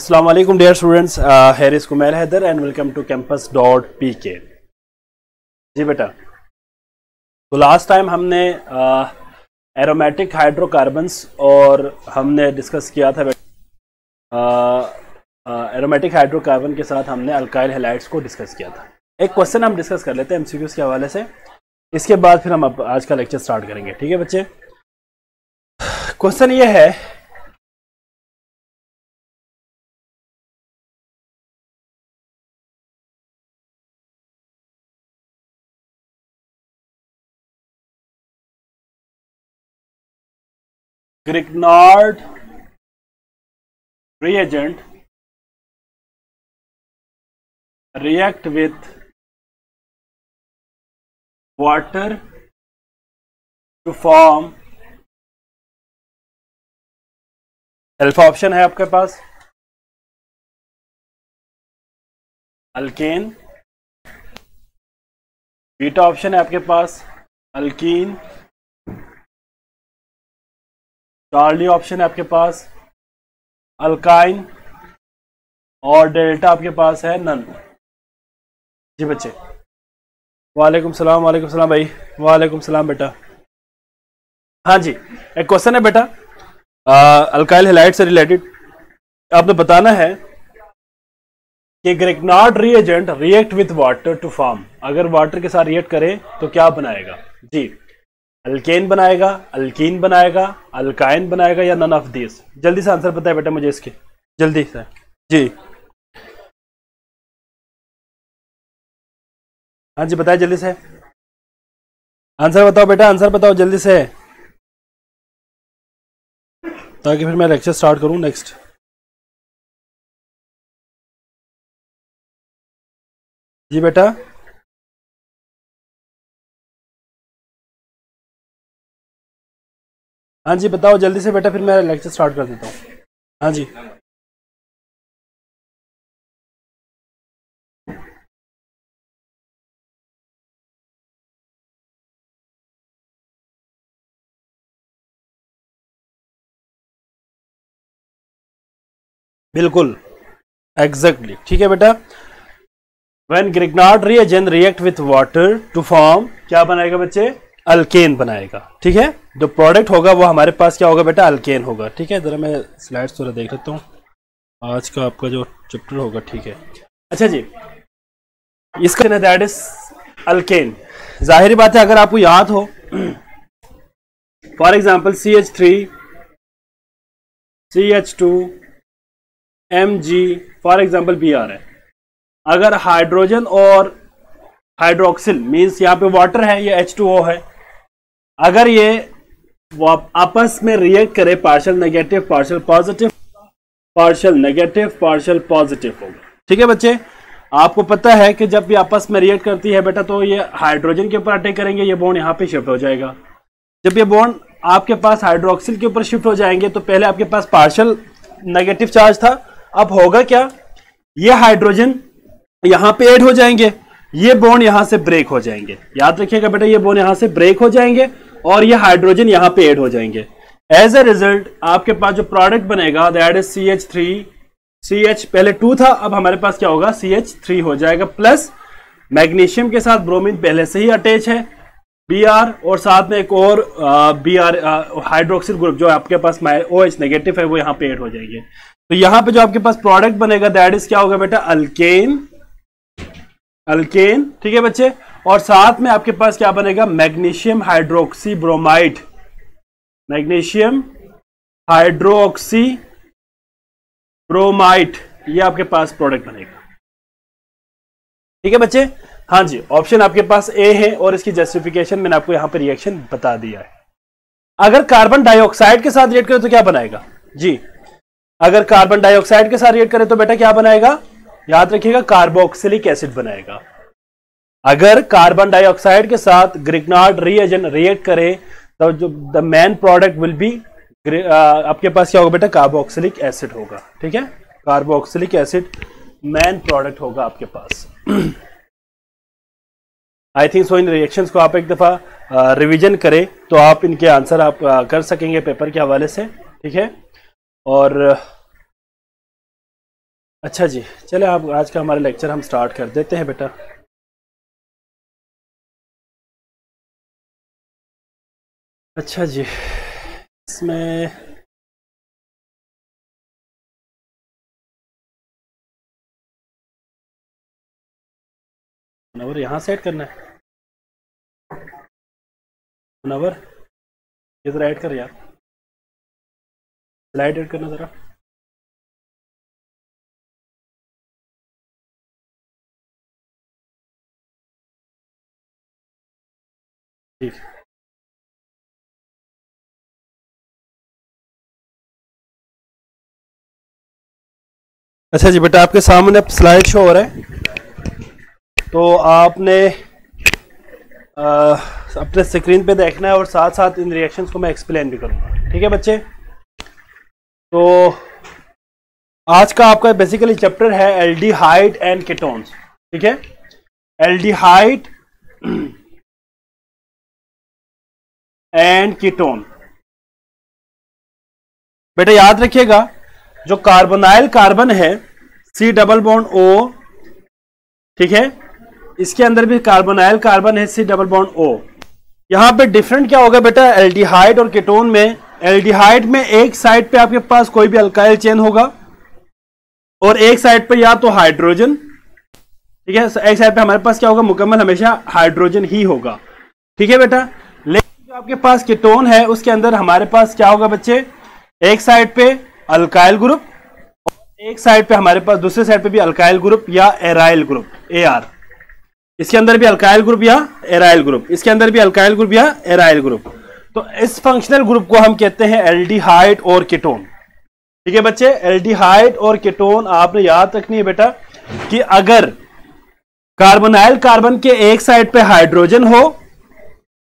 वालेकुम dear students Haris Kumair Haider and welcome to campus dot P K G बेटा तो last time हमने aromatic hydrocarbons और हमने डिस्कस किया था एरोमेटिक हाइड्रोकार्बन के साथ हमने अल्काइल हेलाइट्स को डिस्कस किया था। एक क्वेश्चन हम डिस्कस कर लेते हैं एमसीक्यूज के हवाले से। इसके बाद फिर हम आज का लेक्चर स्टार्ट करेंगे। ठीक है बच्चे? क्वेश्चन ये है Grignard reagent react with water to form alpha option है आपके पास अल्केन बीटा ऑप्शन है आपके पास अल्कीन चार्ली ऑप्शन है आपके पास, अल्काइन, और डेल्टा आपके पास है नन। जी बच्चे, वालेकुम सलाम वालेकुम सलाम भाई, वालेकुम सलाम बेटा। हाँ जी, एक क्वेश्चन है बेटा अल्काइल हेलाइट से रिलेटेड आपने बताना है कि Grignard reagent react with water to form अगर वाटर के साथ रिएक्ट करे तो क्या बनाएगा? जी। अल्केन बनाएगा अल्कीन बनाएगा अल्काइन बनाएगा या नन ऑफ़ दिस जल्दी से आंसर बताए बेटा मुझे इसके। जल्दी से। जी। हाँ जी, बताए जल्दी से। आंसर बताओ बेटा आंसर बताओ जल्दी से। ताकि फिर मैं लेक्चर स्टार्ट करूँ नेक्स्ट जी बेटा। हाँ जी, बताओ, जल्दी से बेटा, फिर मैं लेक्चर स्टार्ट कर देता हूँ। हाँ जी। बिल्कुल। एग्जैक्टली ठीक है बेटा? When Grignard reagent react with water to form क्या बनाएगा बच्चे? अल्केन बनाएगा। ठीक है? जो प्रोडक्ट होगा वो हमारे पास क्या होगा बेटा? अल्केन होगा। ठीक है? ज़रा मैं स्लाइड्स थोड़ा देख लेता हूँ। आज का आपका जो चैप्टर होगा, ठीक है। अच्छा जी, इसका दैट इज़ अल्केन ज़ाहिर बात है, अगर आपको याद हो for example C H three C H two M G for example B R है। अगर हाइड्रोजन और हाइड्रोक्सिल मीन्स यहाँ पे वाटर है, या एच टू ओ है। अगर ये आपस में रिएक्ट करे partial negative partial positive partial negative partial positive होगा। ठीक है बच्चे? आपको पता है कि जब भी आपस में रिएक्ट करती है बेटा तो ये हाइड्रोजन के ऊपर अटैक करेंगे, ये बॉन्ड यहाँ पे शिफ्ट हो जाएगा। जब ये बॉन्ड आपके पास हाइड्रोक्सिल के ऊपर शिफ्ट हो जाएँगे तो पहले आपके पास पार्शल नेगेटिव चार्ज था। अब होगा क्या? ये हाइड्रोजन यहाँ पे एड हो जाएँगे, ये बॉन्ड यहाँ से ब्रेक हो जाएँगे। याद रखिएगा बेटा, ये बॉन्ड यहाँ से ब्रेक हो जाएँगे। और ये हाइड्रोजन यहाँ पे ऐड हो जाएँगे। एज ए रिज़ल्ट आपके पास जो प्रोडक्ट बनेगा that is C H three C H पहले टू था, अब हमारे पास क्या होगा? सी एच थ्री हो जाएगा। प्लस मैग्नीशियम के साथ ब्रोमीन पहले से ही अटैच है। बी आर और साथ में एक और बी आर हाइड्रोक्सिल ग्रुप जो आपके पास ओ एच नेगेटिव है, वो यहाँ पे ऐड हो जाएँगे। तो यहाँ पे जो आपके पास प्रोडक्ट बनेगा दैट इज़ क्या होगा बेटा? अल्केन अल्केन ठीक है बच्चे? और साथ में आपके पास क्या बनेगा? Magnesium hydroxy bromide magnesium hydroxy bromide ये आपके पास प्रोडक्ट बनेगा। ठीक है बच्चे? हाँ जी ऑप्शन आपके पास ए है और इसकी जस्टिफिकेशन मैंने आपको यहाँ पर रिएक्शन बता दिया है। अगर कार्बन डाइऑक्साइड के साथ रिएक्ट करे तो क्या बनाएगा? जी, अगर कार्बन डाइऑक्साइड के साथ रिएक्ट करे तो बेटा क्या बनाएगा? याद रखिएगा कार्बोक्सिलिक एसिड बनाएगा। अगर कार्बन डाइऑक्साइड के साथ ग्रिग्नार्ड रिएजन रिएक्ट करे तो जो the main product will be आपके पास क्या होगा बेटा? कार्बोक्सिलिक एसिड होगा ठीक है? कार्बोक्सिलिक एसिड मेन प्रोडक्ट होगा आपके पास। I think so in reactions को आप एक दफ़ा रिवीजन करें तो आप इनके आंसर आप आ, कर सकेंगे पेपर के हवाले से ठीक है? और अच्छा जी चले आप आज का हमारा लेक्चर हम स्टार्ट कर देते हैं बेटा। अच्छा जी। इसमें नवर यहाँ सेट करना है? नवर ये ज़रा ऐड कर यार। स्लाइड ऐड करना ज़रा। ठीक। अच्छा जी बेटा आपके सामने स्लाइड शो हो रहा है। तो आपने आ, अपने स्क्रीन पे देखना है और साथ साथ इन रिएक्शंस को मैं एक्सप्लेन भी करूँगा। ठीक है बच्चे? तो आज का आपका बेसिकली चैप्टर है एल्डिहाइड एंड केटोन्स ठीक है? एल्डिहाइड एंड कीटोन बेटा याद रखिएगा जो कार्बोनाइल कार्बन है सी डबल बॉन्ड ओ ठीक है? इसके अंदर भी कार्बोनाइल कार्बन है सी डबल बॉन्ड ओ यहाँ पे डिफरेंट क्या होगा बेटा? एल्डिहाइड और कीटोन में एल्डिहाइड में एक साइड पे आपके पास कोई भी अल्काइल चेन होगा, और एक साइड पे या तो हाइड्रोजन ठीक है? एक साइड पे हमारे पास क्या होगा? मुकम्मल हमेशा हाइड्रोजन ही होगा। ठीक है बेटा? लेकिन जो आपके पास कीटोन है, उसके अंदर हमारे पास क्या होगा बच्चे? एक साइड पे अल्काइल ग्रुप एक साइड पे हमारे पास, दूसरे साइड पे भी अल्काइल ग्रुप या एराइल ग्रुप ए आर इसके अंदर भी अल्काइल ग्रुप या एराइल ग्रुप इसके अंदर भी अल्काइल ग्रुप या एराइल ग्रुप तो इस फंक्शनल ग्रुप को हम कहते हैं एल्डिहाइड और कीटोन ठीक है बच्चे? एल्डिहाइड और कीटोन आपने याद रखनी है बेटा, कि अगर कार्बोनाइल कार्बन के एक साइड पे हाइड्रोजन हो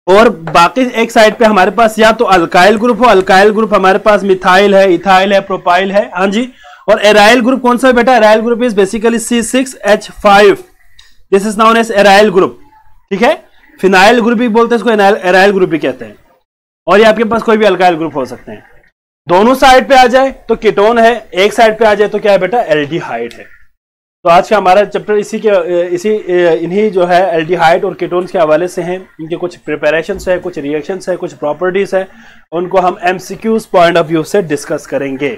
और बाकी एक साइड पे हमारे पास या तो अल्काइल ग्रुप हो अल्काइल ग्रुप हमारे पास मिथाइल है इथाइल है प्रोपाइल है। हाँ जी, और एराइल ग्रुप कौन सा बेटा? Aryl group is basically C six H five this is known as aryl group ठीक है? फिनाइल ग्रुप भी बोलते हैं, इसको एराइल ग्रुप भी कहते हैं। और ये आपके पास कोई भी अल्काइल ग्रुप हो सकते हैं। दोनों साइड पे आ जाए तो कीटोन है, एक साइड पे आ जाए तो क्या है बेटा? एल्डिहाइड है। तो आज का हमारा चैप्टर इसी के इसी इन्हीं जो है एल्डिहाइड और कीटोन्स के हवाले से हैं। इनके कुछ प्रिपरेशन है, कुछ रिएक्शंस है, कुछ प्रॉपर्टीज़ है। उनको हम एमसीक्यूज पॉइंट ऑफ़ व्यू से डिस्कस करेंगे।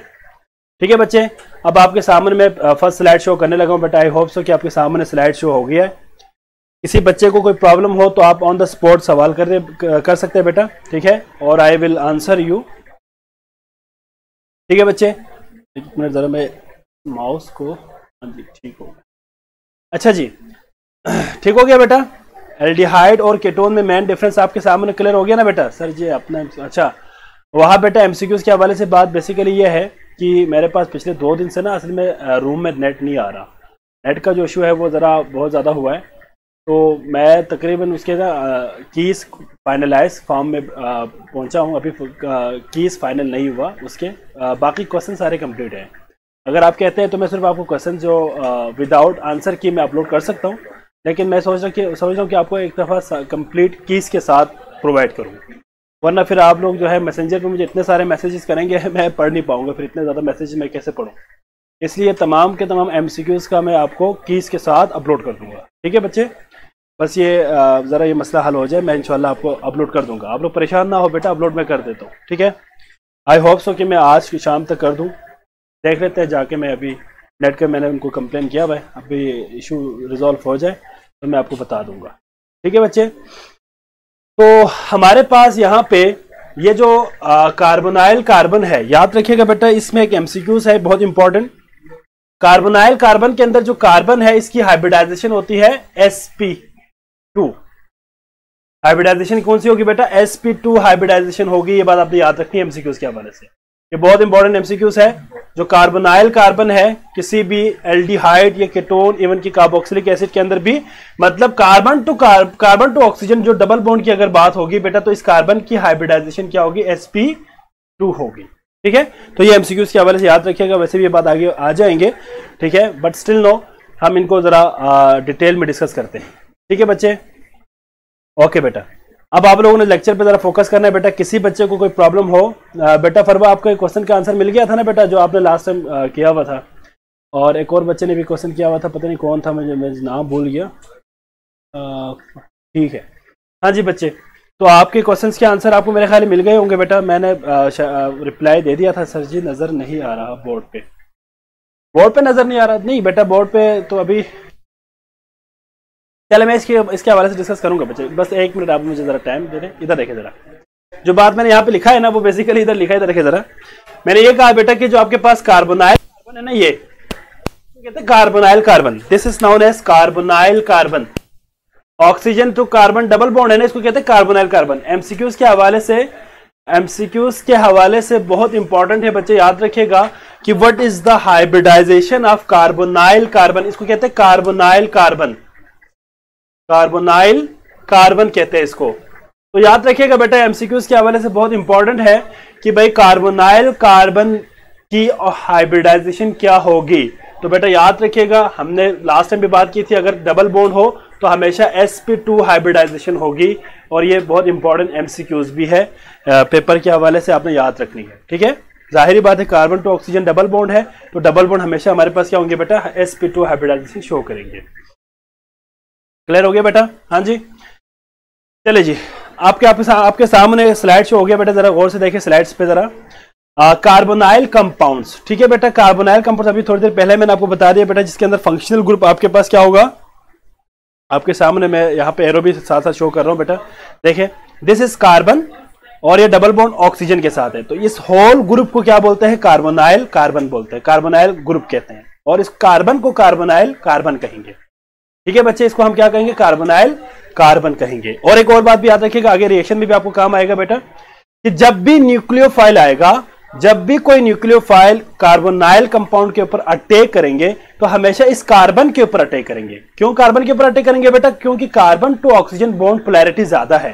ठीक है बच्चे? अब आपके सामने मैं फ़र्स्ट स्लाइड शो करने लगा हूँ बट आई होप सो कि आपके सामने स्लाइड शो हो गया है। किसी बच्चे को कोई प्रॉब्लम हो तो आप ऑन द स्पॉट सवाल कर कर सकते हैं बेटा। ठीक है? और आई विल आंसर यू ठीक है बच्चे? एक मिनट, ज़रा मैं माउस को ठीक हो गया। अच्छा जी, ठीक हो गया बेटा? एल्डिहाइड और केटोन में मेन डिफरेंस आपके सामने क्लियर हो गया ना बेटा? सर जी, अपना अच्छा। वहाँ बेटा एमसीक्यूज के हवाले से बात बेसिकली ये है कि मेरे पास पिछले दो दिन से ना असल में रूम में नेट नहीं आ रहा। नेट का जो इशू है वो ज़रा बहुत ज़्यादा हुआ है। तो मैं तकरीबन उसके ना कीस फाइनलाइज फॉर्म में पहुँचा हूँ। अभी कीस फाइनल नहीं हुआ उसके। बाकी क्वेश्चन सारे कंप्लीट हैं। अगर आप कहते हैं तो मैं सिर्फ़ आपको क्वेश्चन जो विदाउट आंसर की मैं अपलोड कर सकता हूँ। लेकिन मैं सोच रहा कि, समझ रहा हूँ कि आपको एक दफ़ा कंप्लीट कीज के साथ प्रोवाइड करूँ वरना फिर आप लोग जो है मैसेंजर पर मुझे इतने सारे मैसेजेस करेंगे, मैं पढ़ नहीं पाऊँगा, फिर इतने ज़्यादा मैसेज मैं कैसे पढ़ूँ? इसलिए तमाम के तमाम एम का मैं आपको कीज के साथ अपलोड कर दूँगा। ठीक है बच्चे? बस ये ज़रा ये मसला हल हो जाए, मैं इंशाल्लाह आपको अपलोड कर दूँगा। आप लोग परेशान ना हो बेटा अपलोड मैं कर देता हूँ। ठीक है? आई होप सो कि मैं आज की शाम तक कर दूँ। देख लेते हैं, जाके मैं अभी नेट के मैंने उनको कंप्लेन किया, भाई अभी इशू रिजॉल्व हो जाए तो मैं आपको बता दूँगा। ठीक है बच्चे? तो हमारे पास यहाँ पे ये जो कार्बोनाइल कार्बन है, याद रखिएगा बेटा, इसमें एक एमसीक्यूज है, बहुत इंपॉर्टेंट कार्बोनाइल कार्बन के अंदर जो कार्बन है, इसकी हाइब्रिडाइजेशन होती है एसपी टू हाइब्रिडाइजेशन कौन सी होगी बेटा? एसपी टू हाइब्रिडाइजेशन होगी, ये बात आपने याद रखनी है एमसीक्यूज के हवाले से। ये बहुत इंपॉर्टेंट एमसीक्यूज है, जो कार्बोनाइल कार्बन है, किसी भी एल्डिहाइड या केटोन इवन की कार्बोक्सिलिक एसिड के अंदर भी मतलब carbon to carbon to oxygen जो डबल बॉन्ड की अगर बात होगी बेटा तो इस कार्बन की हाइब्रिडाइजेशन क्या होगी? एसपी टू होगी। ठीक है? तो ये एमसीक्यूज के हवाले से याद रखिएगा, वैसे भी ये बात आगे आ जाएँगे। ठीक है? बट स्टिल नो हम इनको जरा डिटेल में डिस्कस करते हैं। ठीक है बच्चे? ओके बेटा। अब आप लोगों ने लेक्चर पे जरा फोकस करना है, बेटा, किसी बच्चे को कोई प्रॉब्लम हो बेटा, फरवा, आपको एक क्वेश्चन का आंसर मिल गया था ना, बेटा, जो आपने लास्ट टाइम किया हुआ था? और एक और बच्चे ने भी क्वेश्चन किया हुआ था, पता नहीं कौन था, मुझे, मैं नाम भूल गया। ठीक है। हाँ जी बच्चे तो आपके क्वेश्चन के आंसर आपको मेरे ख्याल मिल गए होंगे, बेटा। मैंने रिप्लाई दे दिया था, सर जी, नज़र नहीं आ रहा बोर्ड पे। बोर्ड पे नज़र नहीं आ रहा? नहीं, बेटा, बोर्ड पे तो अभी चले मैं इसके इसके हवाले से डिस्कस करूँगा बच्चे। बस एक मिनट आप मुझे ज़रा टाइम दे दें। इधर देखें ज़रा। जो बात मैंने यहाँ पे लिखा है ना, वो बेसिकली इधर लिखा है, इधर ज़रा। मैंने ये कहा, बेटा, कि जो आपके पास कार्बोनाइल कार्बन है ना, ये। कहते हैं carbonyl carbon this is known as carbonyl carbon oxygen to carbon double bond है ना, इसको कहते हैं कार्बोनाइल कार्बन एमसीक्यूज के हवाले से एमसीक्यूज के हवाले से बहुत इंपॉर्टेंट है बच्चे, याद रखिएगा कि what is the hybridization of carbonyl carbon इसको कहते हैं कार्बोनाइल कार्बन कार्बोनाइल, कार्बन कहते हैं इसको। तो याद रखिएगा बेटा एमसीक्यूज के हवाले से बहुत इंपॉर्टेंट है कि भाई कार्बोनाइल, कार्बन की हाइब्रिडाइजेशन क्या होगी। तो बेटा याद रखिएगा, हमने लास्ट टाइम भी बात की थी, अगर डबल बॉन्ड हो तो हमेशा sp2 हाइब्रिडाइजेशन होगी और ये बहुत इंपॉर्टेंट एमसीक्यूज भी है। पेपर के हवाले से आपने याद रखनी है, ठीक है? ज़ाहिर बात है carbon to oxygen double bond है तो डबल बॉन्ड हमेशा हमारे पास क्या होंगे बेटा? Sp2 हाइब्रिडाइजेशन शो करेंगे। क्लियर हो गया बेटा? हाँ जी। चले जी आपके आपके, आपके सामने स्लाइड शो हो गया बेटा जरा गौर से देखिए स्लाइड्स पे जरा। कार्बोनाइल कंपाउंड्स ठीक है बेटा? कार्बोनाइल कंपाउंड अभी थोड़ी देर पहले मैंने आपको बता दिया बेटा जिसके अंदर फंक्शनल ग्रुप आपके पास क्या होगा? आपके सामने मैं यहाँ पे एरो भी साथ साथ शो कर रहा हूँ बेटा। देखें दिस इज़ कार्बन और ये डबल बॉन्ड ऑक्सीजन के साथ है। तो इस होल ग्रुप को क्या बोलते हैं? कार्बोनाइल कार्बन बोलते हैं। कार्बोनाइल ग्रुप कहते हैं। और इस कार्बन को कार्बोनाइल कार्बन कहेंगे। ठीक है बच्चे, इसको हम क्या कहेंगे? कार्बोनाइल, कार्बन कहेंगे। और एक और बात भी याद रखिएगा, आगे रिएक्शन में भी आपको काम आएगा बेटा, कि जब भी न्यूक्लियोफाइल आएगा, जब भी कोई न्यूक्लियोफाइल कार्बोनाइल कंपाउंड के ऊपर अटैक करेंगे तो हमेशा इस कार्बन के ऊपर अटैक करेंगे। क्यों कार्बन के ऊपर अटैक करेंगे बेटा? क्योंकि carbon to oxygen bond polarity ज़्यादा है।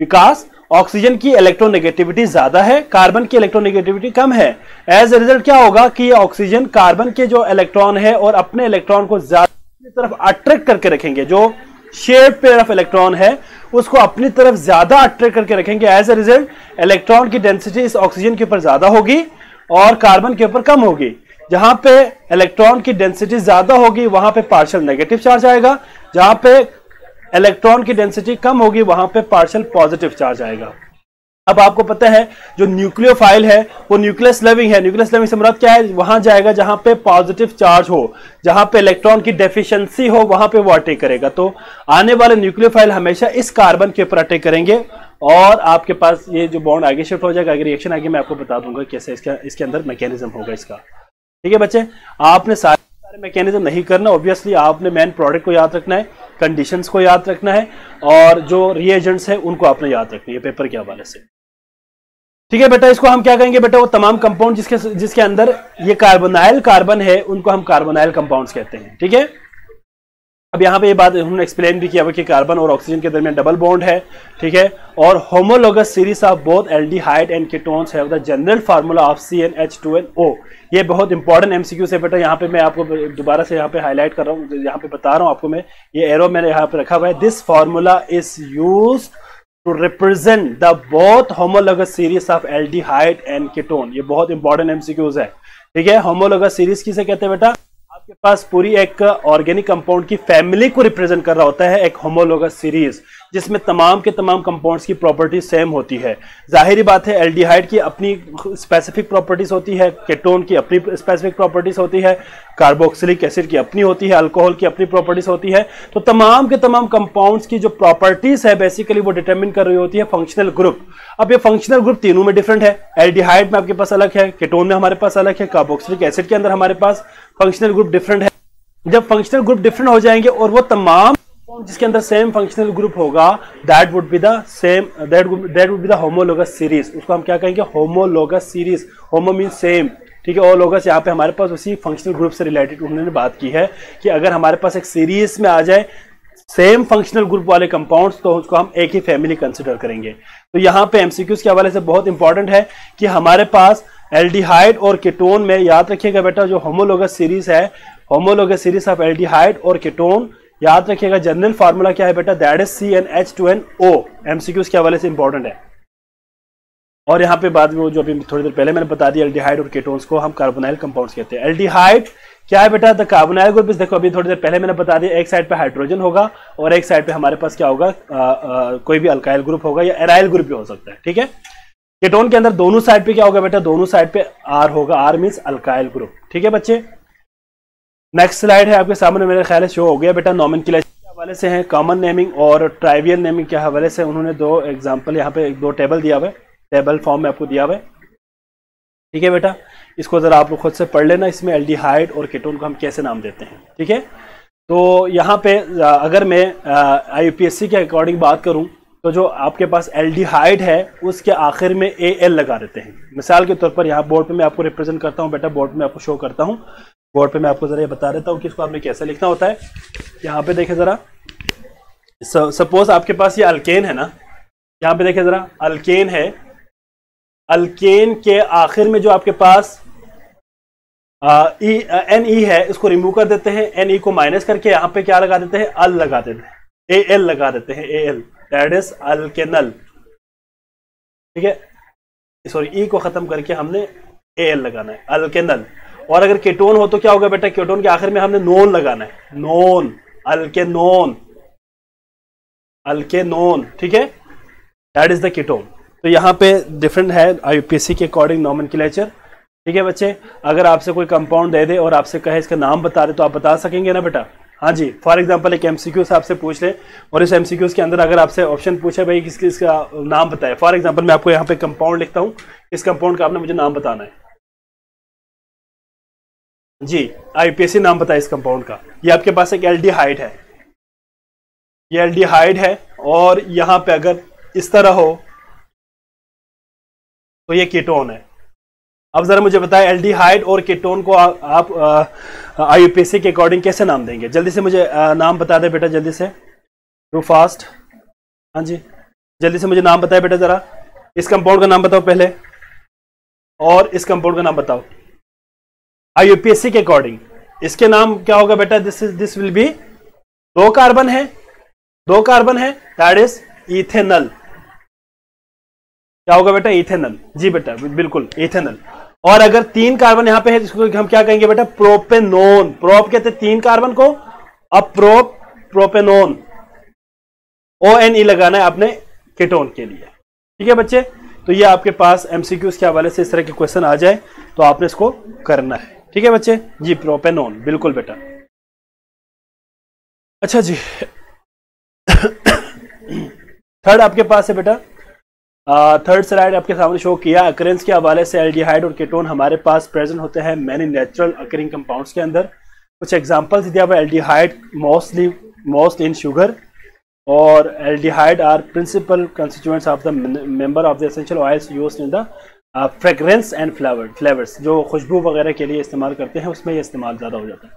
बिकॉज़ ऑक्सीजन की इलेक्ट्रोनेगेटिविटी ज़्यादा है कार्बन की इलेक्ट्रोनेगेटिविटी कम है। एज ए रिज़ल्ट क्या होगा कि ऑक्सीजन कार्बन के जो इलेक्ट्रॉन है और अपने इलेक्ट्रॉन को ज़्यादा तरफ़ अट्रैक्ट करके रखेंगे, जो शेयर पेयर ऑफ़ इलेक्ट्रॉन है, उसको अपनी तरफ़ ज़्यादा अट्रैक्ट करके रखेंगे। एज ए रिज़ल्ट इलेक्ट्रॉन की डेंसिटी इस ऑक्सीजन के ऊपर ज़्यादा होगी और कार्बन के ऊपर कम होगी। जहाँ पे इलेक्ट्रॉन की डेंसिटी ज़्यादा होगी, वहाँ पे पार्शियल नेगेटिव चार्ज आएगा। जहाँ पे इलेक्ट्रॉन की डेंसिटी कम होगी, वहाँ पे पार्शियल पॉजिटिव चार्ज आएगा। अब आपको पता है जो न्यूक्लियोफाइल है, वो न्यूक्लियस लविंग है। न्यूक्लियस लविंग से मुराद क्या है? वहाँ जाएगा जहाँ पे पॉजिटिव चार्ज हो, जहाँ पे इलेक्ट्रॉन की डेफिशिएंसी हो, वहाँ पे वो अटैक करेगा। तो आने वाले न्यूक्लियोफाइल हमेशा इस कार्बन के ऊपर अटैक करेंगे और आपके पास ये जो बॉन्ड आगे शिफ्ट हो जाएगा आगे रिएक्शन आगे मैं आपको बता दूँगा कैसे इसका, इसके अंदर मैकेनिज्म होगा इसका। ठीक है बच्चे? आपने सारे सारे मैकेनिज्म नहीं करना ऑब्वियसली आपने मेन प्रोडक्ट को याद रखना है कंडीशंस को याद रखना है, और जो रिएजेंट्स है, उनको आपने याद रखनी है। पेपर के हवाले से। ठीक है बेटा, इसको हम क्या कहेंगे बेटा, वो तमाम कंपाउंड जिसके जिसके अंदर ये कार्बोनाइल कार्बन है, उनको हम कार्बोनाइल कंपाउंड्स कहते हैं, ठीक है? अब यहाँ पे ये बात हमने एक्सप्लेन भी किया कि कार्बन और ऑक्सीजन के दरमियान डबल बॉन्ड है, ठीक है? और homologous series of both aldehyde and ketones have the general formula of C N H two N O ये बहुत इंपॉर्टेंट एमसीक्यू से बेटा, यहाँ पे मैं आपको दोबारा से यहाँ पे हाईलाइट कर रहा हूँ, यहाँ पे बता रहा हूँ आपको मैं, ये एरो मैंने यहाँ पे रखा हुआ है। This formula is use to represent the both homologous series of aldehyde and ketone ये बहुत इंपॉर्टेंट एमसीक्यूज है। ठीक है? होमोलोगस सीरीज़ किसे कहते हैं बेटा? आपके पास पूरी एक ऑर्गेनिक कंपाउंड की फैमिली को रिप्रेजेंट कर रहा होता है, एक होमोलोग सीरीज़ जिसमें तमाम के तमाम कंपाउंड्स की प्रॉपर्टी सेम होती है। ज़ाहिर बात है एल्डिहाइड की अपनी स्पेसिफिक प्रॉपर्टीज़ होती है केटोन की अपनी स्पेसिफिक प्रॉपर्टीज़ होती है कार्बोक्सिलिक एसिड की अपनी होती है अल्कोहल की अपनी प्रॉपर्टीज़ होती है। तो तमाम के तमाम कंपाउंड्स की जो प्रॉपर्टीज़ है बेसिकली वो डिटर्मिन कर रही होती है फंक्शनल ग्रुप अब ये फंक्शनल ग्रुप तीनों में डिफरेंट है। एल्डिहाइड में आपके पास अलग है केटोन में हमारे पास अलग है कार्बोक्सिलिक एसिड के अंदर हमारे पास फंक्शनल ग्रुप डिफरेंट है। जब फंक्शनल ग्रुप डिफरेंट हो जाएँगे और वो तमाम जिसके अंदर सेम फंक्शनल ग्रुप होगा that would be the same that that would be the homologous series उसको हम क्या कहेंगे? Homologous series homo mean same ठीक है और लोगस यहाँ पे हमारे पास उसी फंक्शनल ग्रुप से रिलेटेड उन्होंने बात की है कि अगर हमारे पास एक सीरीज़ में आ जाए सेम फंक्शनल ग्रुप वाले कंपाउंड्स तो उसको हम एक ही फैमिली कंसिडर करेंगे. तो यहाँ पे एमसीक्यूज के हवाले से बहुत इंपॉर्टेंट है कि हमारे पास एल्डिहाइड और केटोन में याद रखिएगा बेटा, जो होमोलोगस सीरीज़ है होमोलोगस सीरीज़ ऑफ़ एल्डिहाइड और केटोन याद रखिएगा जनरल फार्मूला क्या है बेटा? That is C N H two N O MCQ के हवाले से इंपॉर्टेंट है। और यहाँ पे बाद में वो जो अभी थोड़ी देर पहले मैंने बता दिया एल्डिहाइड और केटोन्स को हम कार्बोनाइल कंपाउंड्स कहते हैं। एल्डिहाइड क्या है बेटा? द कार्बोनाइल ग्रुप देखो अभी थोड़ी देर पहले मैंने बता दिया एक साइड पे हाइड्रोजन होगा और एक साइड पे हमारे पास क्या होगा? आ, आ, कोई भी अल्काइल ग्रुप होगा या एराइल ग्रुप भी हो सकता है ठीक है? केटोन के अंदर दोनों साइड पे क्या होगा बेटा? दोनों साइड पे आर होगा आर मीन्स अल्काइल ग्रुप ठीक है बच्चे? नेक्स्ट स्लाइड है आपके सामने, मेरे ख्याल शो हो गया बेटा। नॉमन के हवाले से है कॉमन नेमिंग और ट्राइवियल नेमिंग के हवाले से उन्होंने दो एग्ज़ाम्पल यहाँ पे दो टेबल दिया हुआ है। टेबल फॉर्म में आपको दिया हुआ है। ठीक है बेटा? इसको ज़रा आप लोग खुद से पढ़ लेना, इसमें एल्डिहाइड और केटोन को हम कैसे नाम देते हैं। ठीक है? तो यहाँ पे अगर मैं आई के अकॉर्डिंग बात करूँ तो जो आपके पास एल्डिहाइड है, उसके आखिर में ए एल लगा देते हैं। मिसाल के तौर पर यहाँ बोर्ड पे मैं आपको रिप्रेजेंट करता हूँ, बेटा बोर्ड में आपको शो करता हूँ। बोर्ड पे मैं आपको ज़रा ये बता देता हूँ कि इसको आपने कैसे लिखना होता है। यहाँ पे देखें ज़रा। सपोज़ आपके पास ये अल्केन है ना। यहाँ पे देखें ज़रा अल्केन है। अल्केन के आखिर में जो आपके पास एन ई है, इसको रिमूव कर देते हैं। एन ई को माइनस करके यहाँ पे क्या लगा देते हैं? अल लगा देते हैं। ए एल लगा देते हैं A L that is alkanal ठीक है? सॉरी ई को खत्म करके हमने ए एल लगाना है। अल्केनल और अगर केटोन हो तो क्या होगा बेटा? केटोन के आखिर में हमने नोन लगाना है। नोन अलके नोन अलके नोन ठीक है? दैट इज़ द केटोन तो यहाँ पे डिफरेंट है आईपीएससी के अकॉर्डिंग नॉमन ठीक है बच्चे? अगर आपसे कोई कंपाउंड दे दे और आपसे कहे इसका नाम बता दे तो आप बता सकेंगे ना बेटा? हाँ जी फॉर एग्जांपल एक एमसीक्यू से आपसे पूछ ले और इस एमसीक्यूज के अंदर अगर आपसे ऑप्शन पूछे, भाई किस किसका नाम बताए? फॉर एग्जांपल मैं आपको यहाँ पे कंपाउंड लिखता हूँ। इस कंपाउंड का आपने मुझे नाम बताना है। जी आईपीएससी नाम बताए इस कंपाउंड का। ये आपके पास एक एल्डिहाइड है। ये एल्डिहाइड है और यहाँ पे अगर इस तरह हो तो ये कीटोन है। अब जरा मुझे बताएँ एल्डिहाइड और कीटोन को आ, आप आईयूपीएससी के अकॉर्डिंग कैसे नाम देंगे? जल्दी से मुझे आ, नाम बता दे बेटा जल्दी से। टू फास्ट हाँ जी। जल्दी से मुझे नाम बताए बेटा जरा। इस कंपाउंड का नाम बताओ पहले। और इस कंपाउंड का नाम बताओ। आईयूपीएससी के अकॉर्डिंग इसके नाम क्या होगा बेटा? This is this will be दो कार्बन है, दो कार्बन है दैट इज़ इथेनल क्या होगा बेटा? इथेनल जी बेटा, बिल्कुल इथेनल और अगर तीन कार्बन यहाँ पे है, जिसको हम क्या कहेंगे बेटा? प्रोपेनोन प्रोप कहते हैं तीन कार्बन को, अब prop propanone O N E लगाना है आपने केटोन के लिए. ठीक है बच्चे? तो ये आपके पास एमसीक्यूज के हवाले से इस तरह के क्वेश्चन आ जाए तो आपने इसको करना है. ठीक है बच्चे? जी प्रोपेनोन बिल्कुल बेटा। अच्छा जी। थर्ड आपके पास है बेटा। थर्ड स्लाइड आपके सामने शो किया। अकरेंस के हवाले से एल्डिहाइड और केटोन हमारे पास प्रेजेंट होते हैं मैनी नेचुरल अकरिंग कंपाउंड्स के अंदर। कुछ एग्जांपल्स दिया हुआ aldehyde mostly most in sugar और aldehyde are principal constituents of the member of the essential oils used in the fragrance and flavour flavours जो खुशबू वगैरह के लिए इस्तेमाल करते हैं, उसमें ये इस्तेमाल ज़्यादा हो जाता है।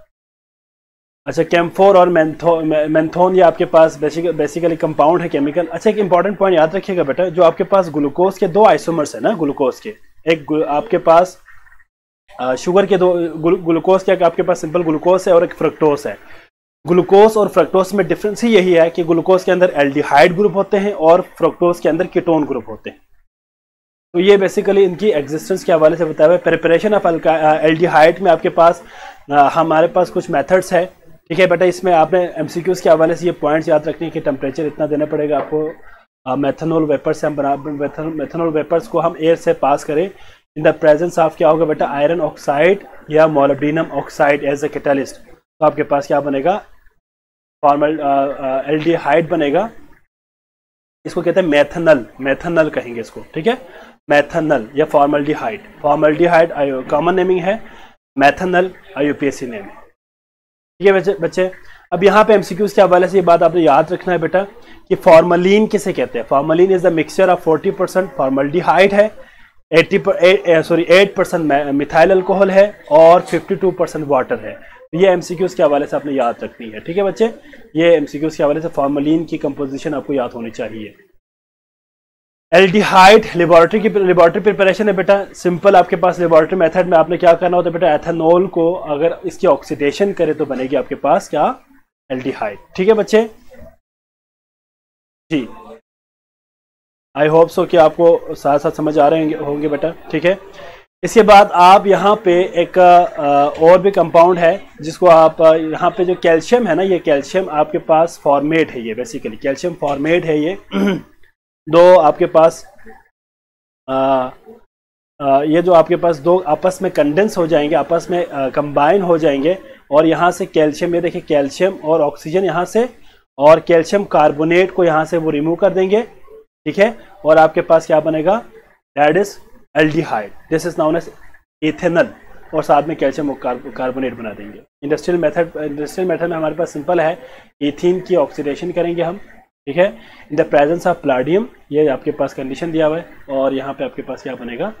अच्छा कैम्फोर और मैंथो मैंथोन ये आपके पास बेसिक बेसिकली कंपाउंड है केमिकल अच्छा एक इंपॉर्टेंट पॉइंट याद रखिएगा बेटा, जो आपके पास ग्लूकोज के दो आइसोमर्स है ना ग्लूकोज के। एक आपके पास शुगर के दो ग्लूकोज के, आपके पास सिंपल ग्लूकोज है और एक फ्रक्टोस है। ग्लूकोज और फ्रक्टोस में डिफरेंस ही यही है कि ग्लूकोज के अंदर एल्डिहाइड ग्रुप होते हैं और फ्रक्टोस के अंदर कीटोन ग्रुप होते हैं। तो ये बेसिकली इनकी एग्जिस्टेंस के हवाले से बताया हुआ है। प्रिपरेशन ऑफ़ एल्डिहाइड में आपके पास आ, हमारे पास कुछ मेथड्स है। ठीक है बेटा इसमें आपने एमसीक्यूज के हवाले से ये पॉइंट्स याद रखने कि टेम्परेचर इतना देना पड़ेगा आपको। मेथनॉल वेपर से हम बना मेथनॉल वेपर्स को हम एयर से पास करें। इन द प्रेजेंस ऑफ़ क्या होगा बेटा? आयरन ऑक्साइड या molybdenum oxide as a catalyst तो आपके पास क्या बनेगा? फॉर्मल एल्डिहाइड बनेगा। इसको कहते हैं मेथनल मेथनल कहेंगे इसको। ठीक है? मैथनल या फॉर्मल्डिहाइड फॉर्मल्डिहाइड कॉमन नेमिंग है मैथनल आईयूपीएससी नेम ठीक है बच्चे बच्चे, अब यहाँ पे एमसीक्यूज के हवाले से ये बात आपने याद रखना है बेटा, कि फॉर्मलिन किसे कहते हैं? Formalin is the mixture of 40 percent formaldehyde है 80 सॉरी 8 परसेंट मिथाइल अल्कोहल है, और 52 परसेंट वाटर है। तो ये एमसीक्यूज के हवाले से आपने याद रखनी है। ठीक है बच्चे, ये एमसीक्यूज के हवाले से फॉर्मलिन की कंपोजिशन आपको याद होनी चाहिए। एल्डिहाइड लेबोरेटरी की लेबोरेटरी प्रिपरेशन है बेटा। सिंपल आपके पास लेबोरेटरी मेथड में आपने क्या करना होता है बेटा? एथेनॉल को अगर इसकी ऑक्सीडेशन करे तो बनेगी आपके पास क्या? एल्डिहाइड ठीक है बच्चे? जी। आई होप सो कि आपको साथ साथ समझ आ रहे होंगे बेटा। ठीक है? इसके बाद आप यहाँ पे एक और भी कंपाउंड है, जिसको आप यहाँ पे जो कैल्शियम है ना, ये कैल्शियम आपके पास फॉर्मेट है ये बेसिकली कैल्शियम फॉर्मेट है ये। दो आपके पास आ, आ, ये जो आपके पास दो आपस में कंडेंस हो जाएँगे आपस में कंबाइन हो जाएँगे और यहाँ से कैल्शियम ये देखिए कैल्शियम और ऑक्सीजन यहाँ से और कैल्शियम कार्बोनेट को यहाँ से वो रिमूव कर देंगे ठीक है? और आपके पास क्या बनेगा? That is aldehyde this is known as ethanal और साथ में कैल्शियम कार्बोनेट बना देंगे। इंडस्ट्रियल मेथड इंडस्ट्रियल मेथड में हमारे पास सिंपल है। इथिन की ऑक्सीडेशन करेंगे हम। ठीक है? In the presence of palladium ये आपके पास कंडीशन दिया हुआ है और यहाँ पे आपके पास क्या बनेगा?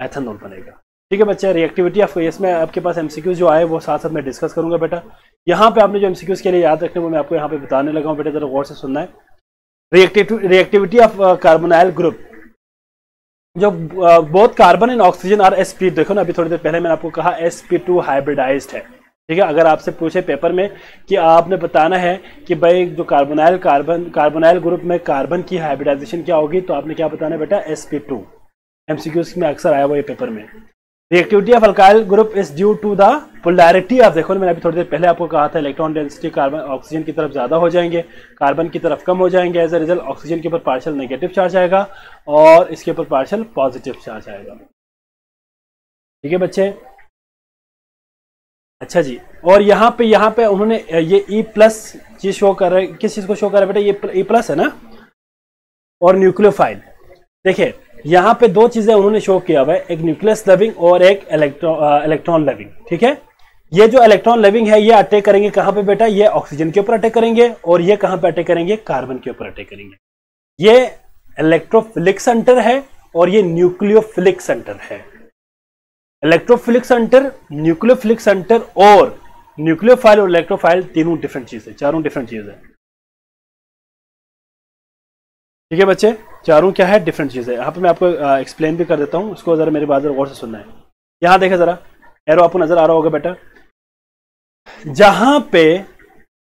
एथेनॉल बनेगा। ठीक है बच्चा रिएक्टिविटी ऑफ़ इसमें आपके पास एमसीक्यूज जो आए, वो साथ साथ मैं डिस्कस करूँगा बेटा। यहाँ पे आपने जो एमसीक्यूज के लिए याद रखने वो मैं आपको यहाँ पे बताने लगा हूँ बेटा, जरा गौर से सुनना है। रिएक्टिविटी ऑफ़ कार्बोनाइल ग्रुप जो बहुत कार्बन एंड ऑक्सीजन और एसपी देखो ना, अभी थोड़ी देर पहले मैंने आपको कहा एसपी टू हाइब्रिडाइज्ड है। ठीक है, अगर आपसे पूछे पेपर में कि आपने बताना है कि भाई जो कार्बोनाइल कार्बन कार्बोनाइल ग्रुप में कार्बन की हाइब्रिडाइजेशन क्या होगी तो आपने क्या बताना है बेटा? एस पी टू एमसीक्यूज में अक्सर आया हुआ ये पेपर में। Reactivity of alkyl group is due to the polarity of देखो मैंने अभी थोड़ी देर पहले आपको कहा था इलेक्ट्रॉन डेंसिटी कार्बन ऑक्सीजन की तरफ़ ज़्यादा हो जाएँगे कार्बन की तरफ़ कम हो जाएँगे। एज ए रिज़ल्ट ऑक्सीजन के ऊपर पार्शल नेगेटिव चार्ज आएगा और इसके ऊपर पार्शल पॉजिटिव चार्ज आएगा। ठीक है बच्चे? अच्छा जी, और यहाँ पे यहाँ पे उन्होंने ये ई प्लस चीज़ शो कर रहे, किस चीज़ को शो कर रहे बेटा? ये ई प्लस है ना? और न्यूक्लियोफाइल देखिए, यहाँ पे दो चीज़ें उन्होंने शो किया हुआ है, एक न्यूक्लियस लविंग और एक इलेक्ट्रॉन लविंग ठीक है? ये जो इलेक्ट्रॉन लविंग है, ये अटैक करेंगे कहाँ पे बेटा? ये ऑक्सीजन के ऊपर अटैक करेंगे और ये कहाँ पे अटैक करेंगे? कार्बन के ऊपर अटैक करेंगे। ये इलेक्ट्रोफिलिक सेंटर है और ये न्यूक्लियोफिलिक सेंटर है। इलेक्ट्रोफिलिक सेंटर न्यूक्लियोफिलिक सेंटर और न्यूक्लियोफाइल और इलेक्ट्रोफाइल तीनों डिफरेंट चीज़ है, चारों डिफरेंट चीज़ है। ठीक है बच्चे? चारों क्या है? डिफरेंट चीज़ है। यहाँ पे मैं आपको एक्सप्लेन भी कर देता हूँ। उसको ज़रा मेरी बात गौर से सुनना है। यहाँ देखे ज़रा। एरो आपको नज़र आ रहा होगा बेटा जहाँ पे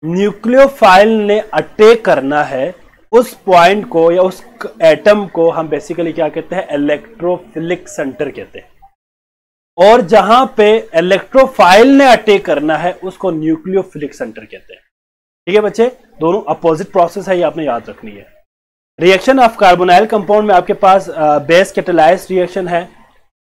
न्यूक्लियोफाइल ने अटैक करना है, उस पॉइंट को या उस एटम को हम बेसिकली क्या कहते हैं? इलेक्ट्रोफिलिक सेंटर कहते हैं। और जहाँ पे इलेक्ट्रोफाइल ने अटैक करना है, उसको न्यूक्लियोफिलिक सेंटर कहते हैं। ठीक है बच्चे? दोनों अपोजिट प्रोसेस है, ये आपने याद रखनी है। रिएक्शन ऑफ़ कार्बोनाइल कंपाउंड में आपके पास बेस कैटेलाइज रिएक्शन है।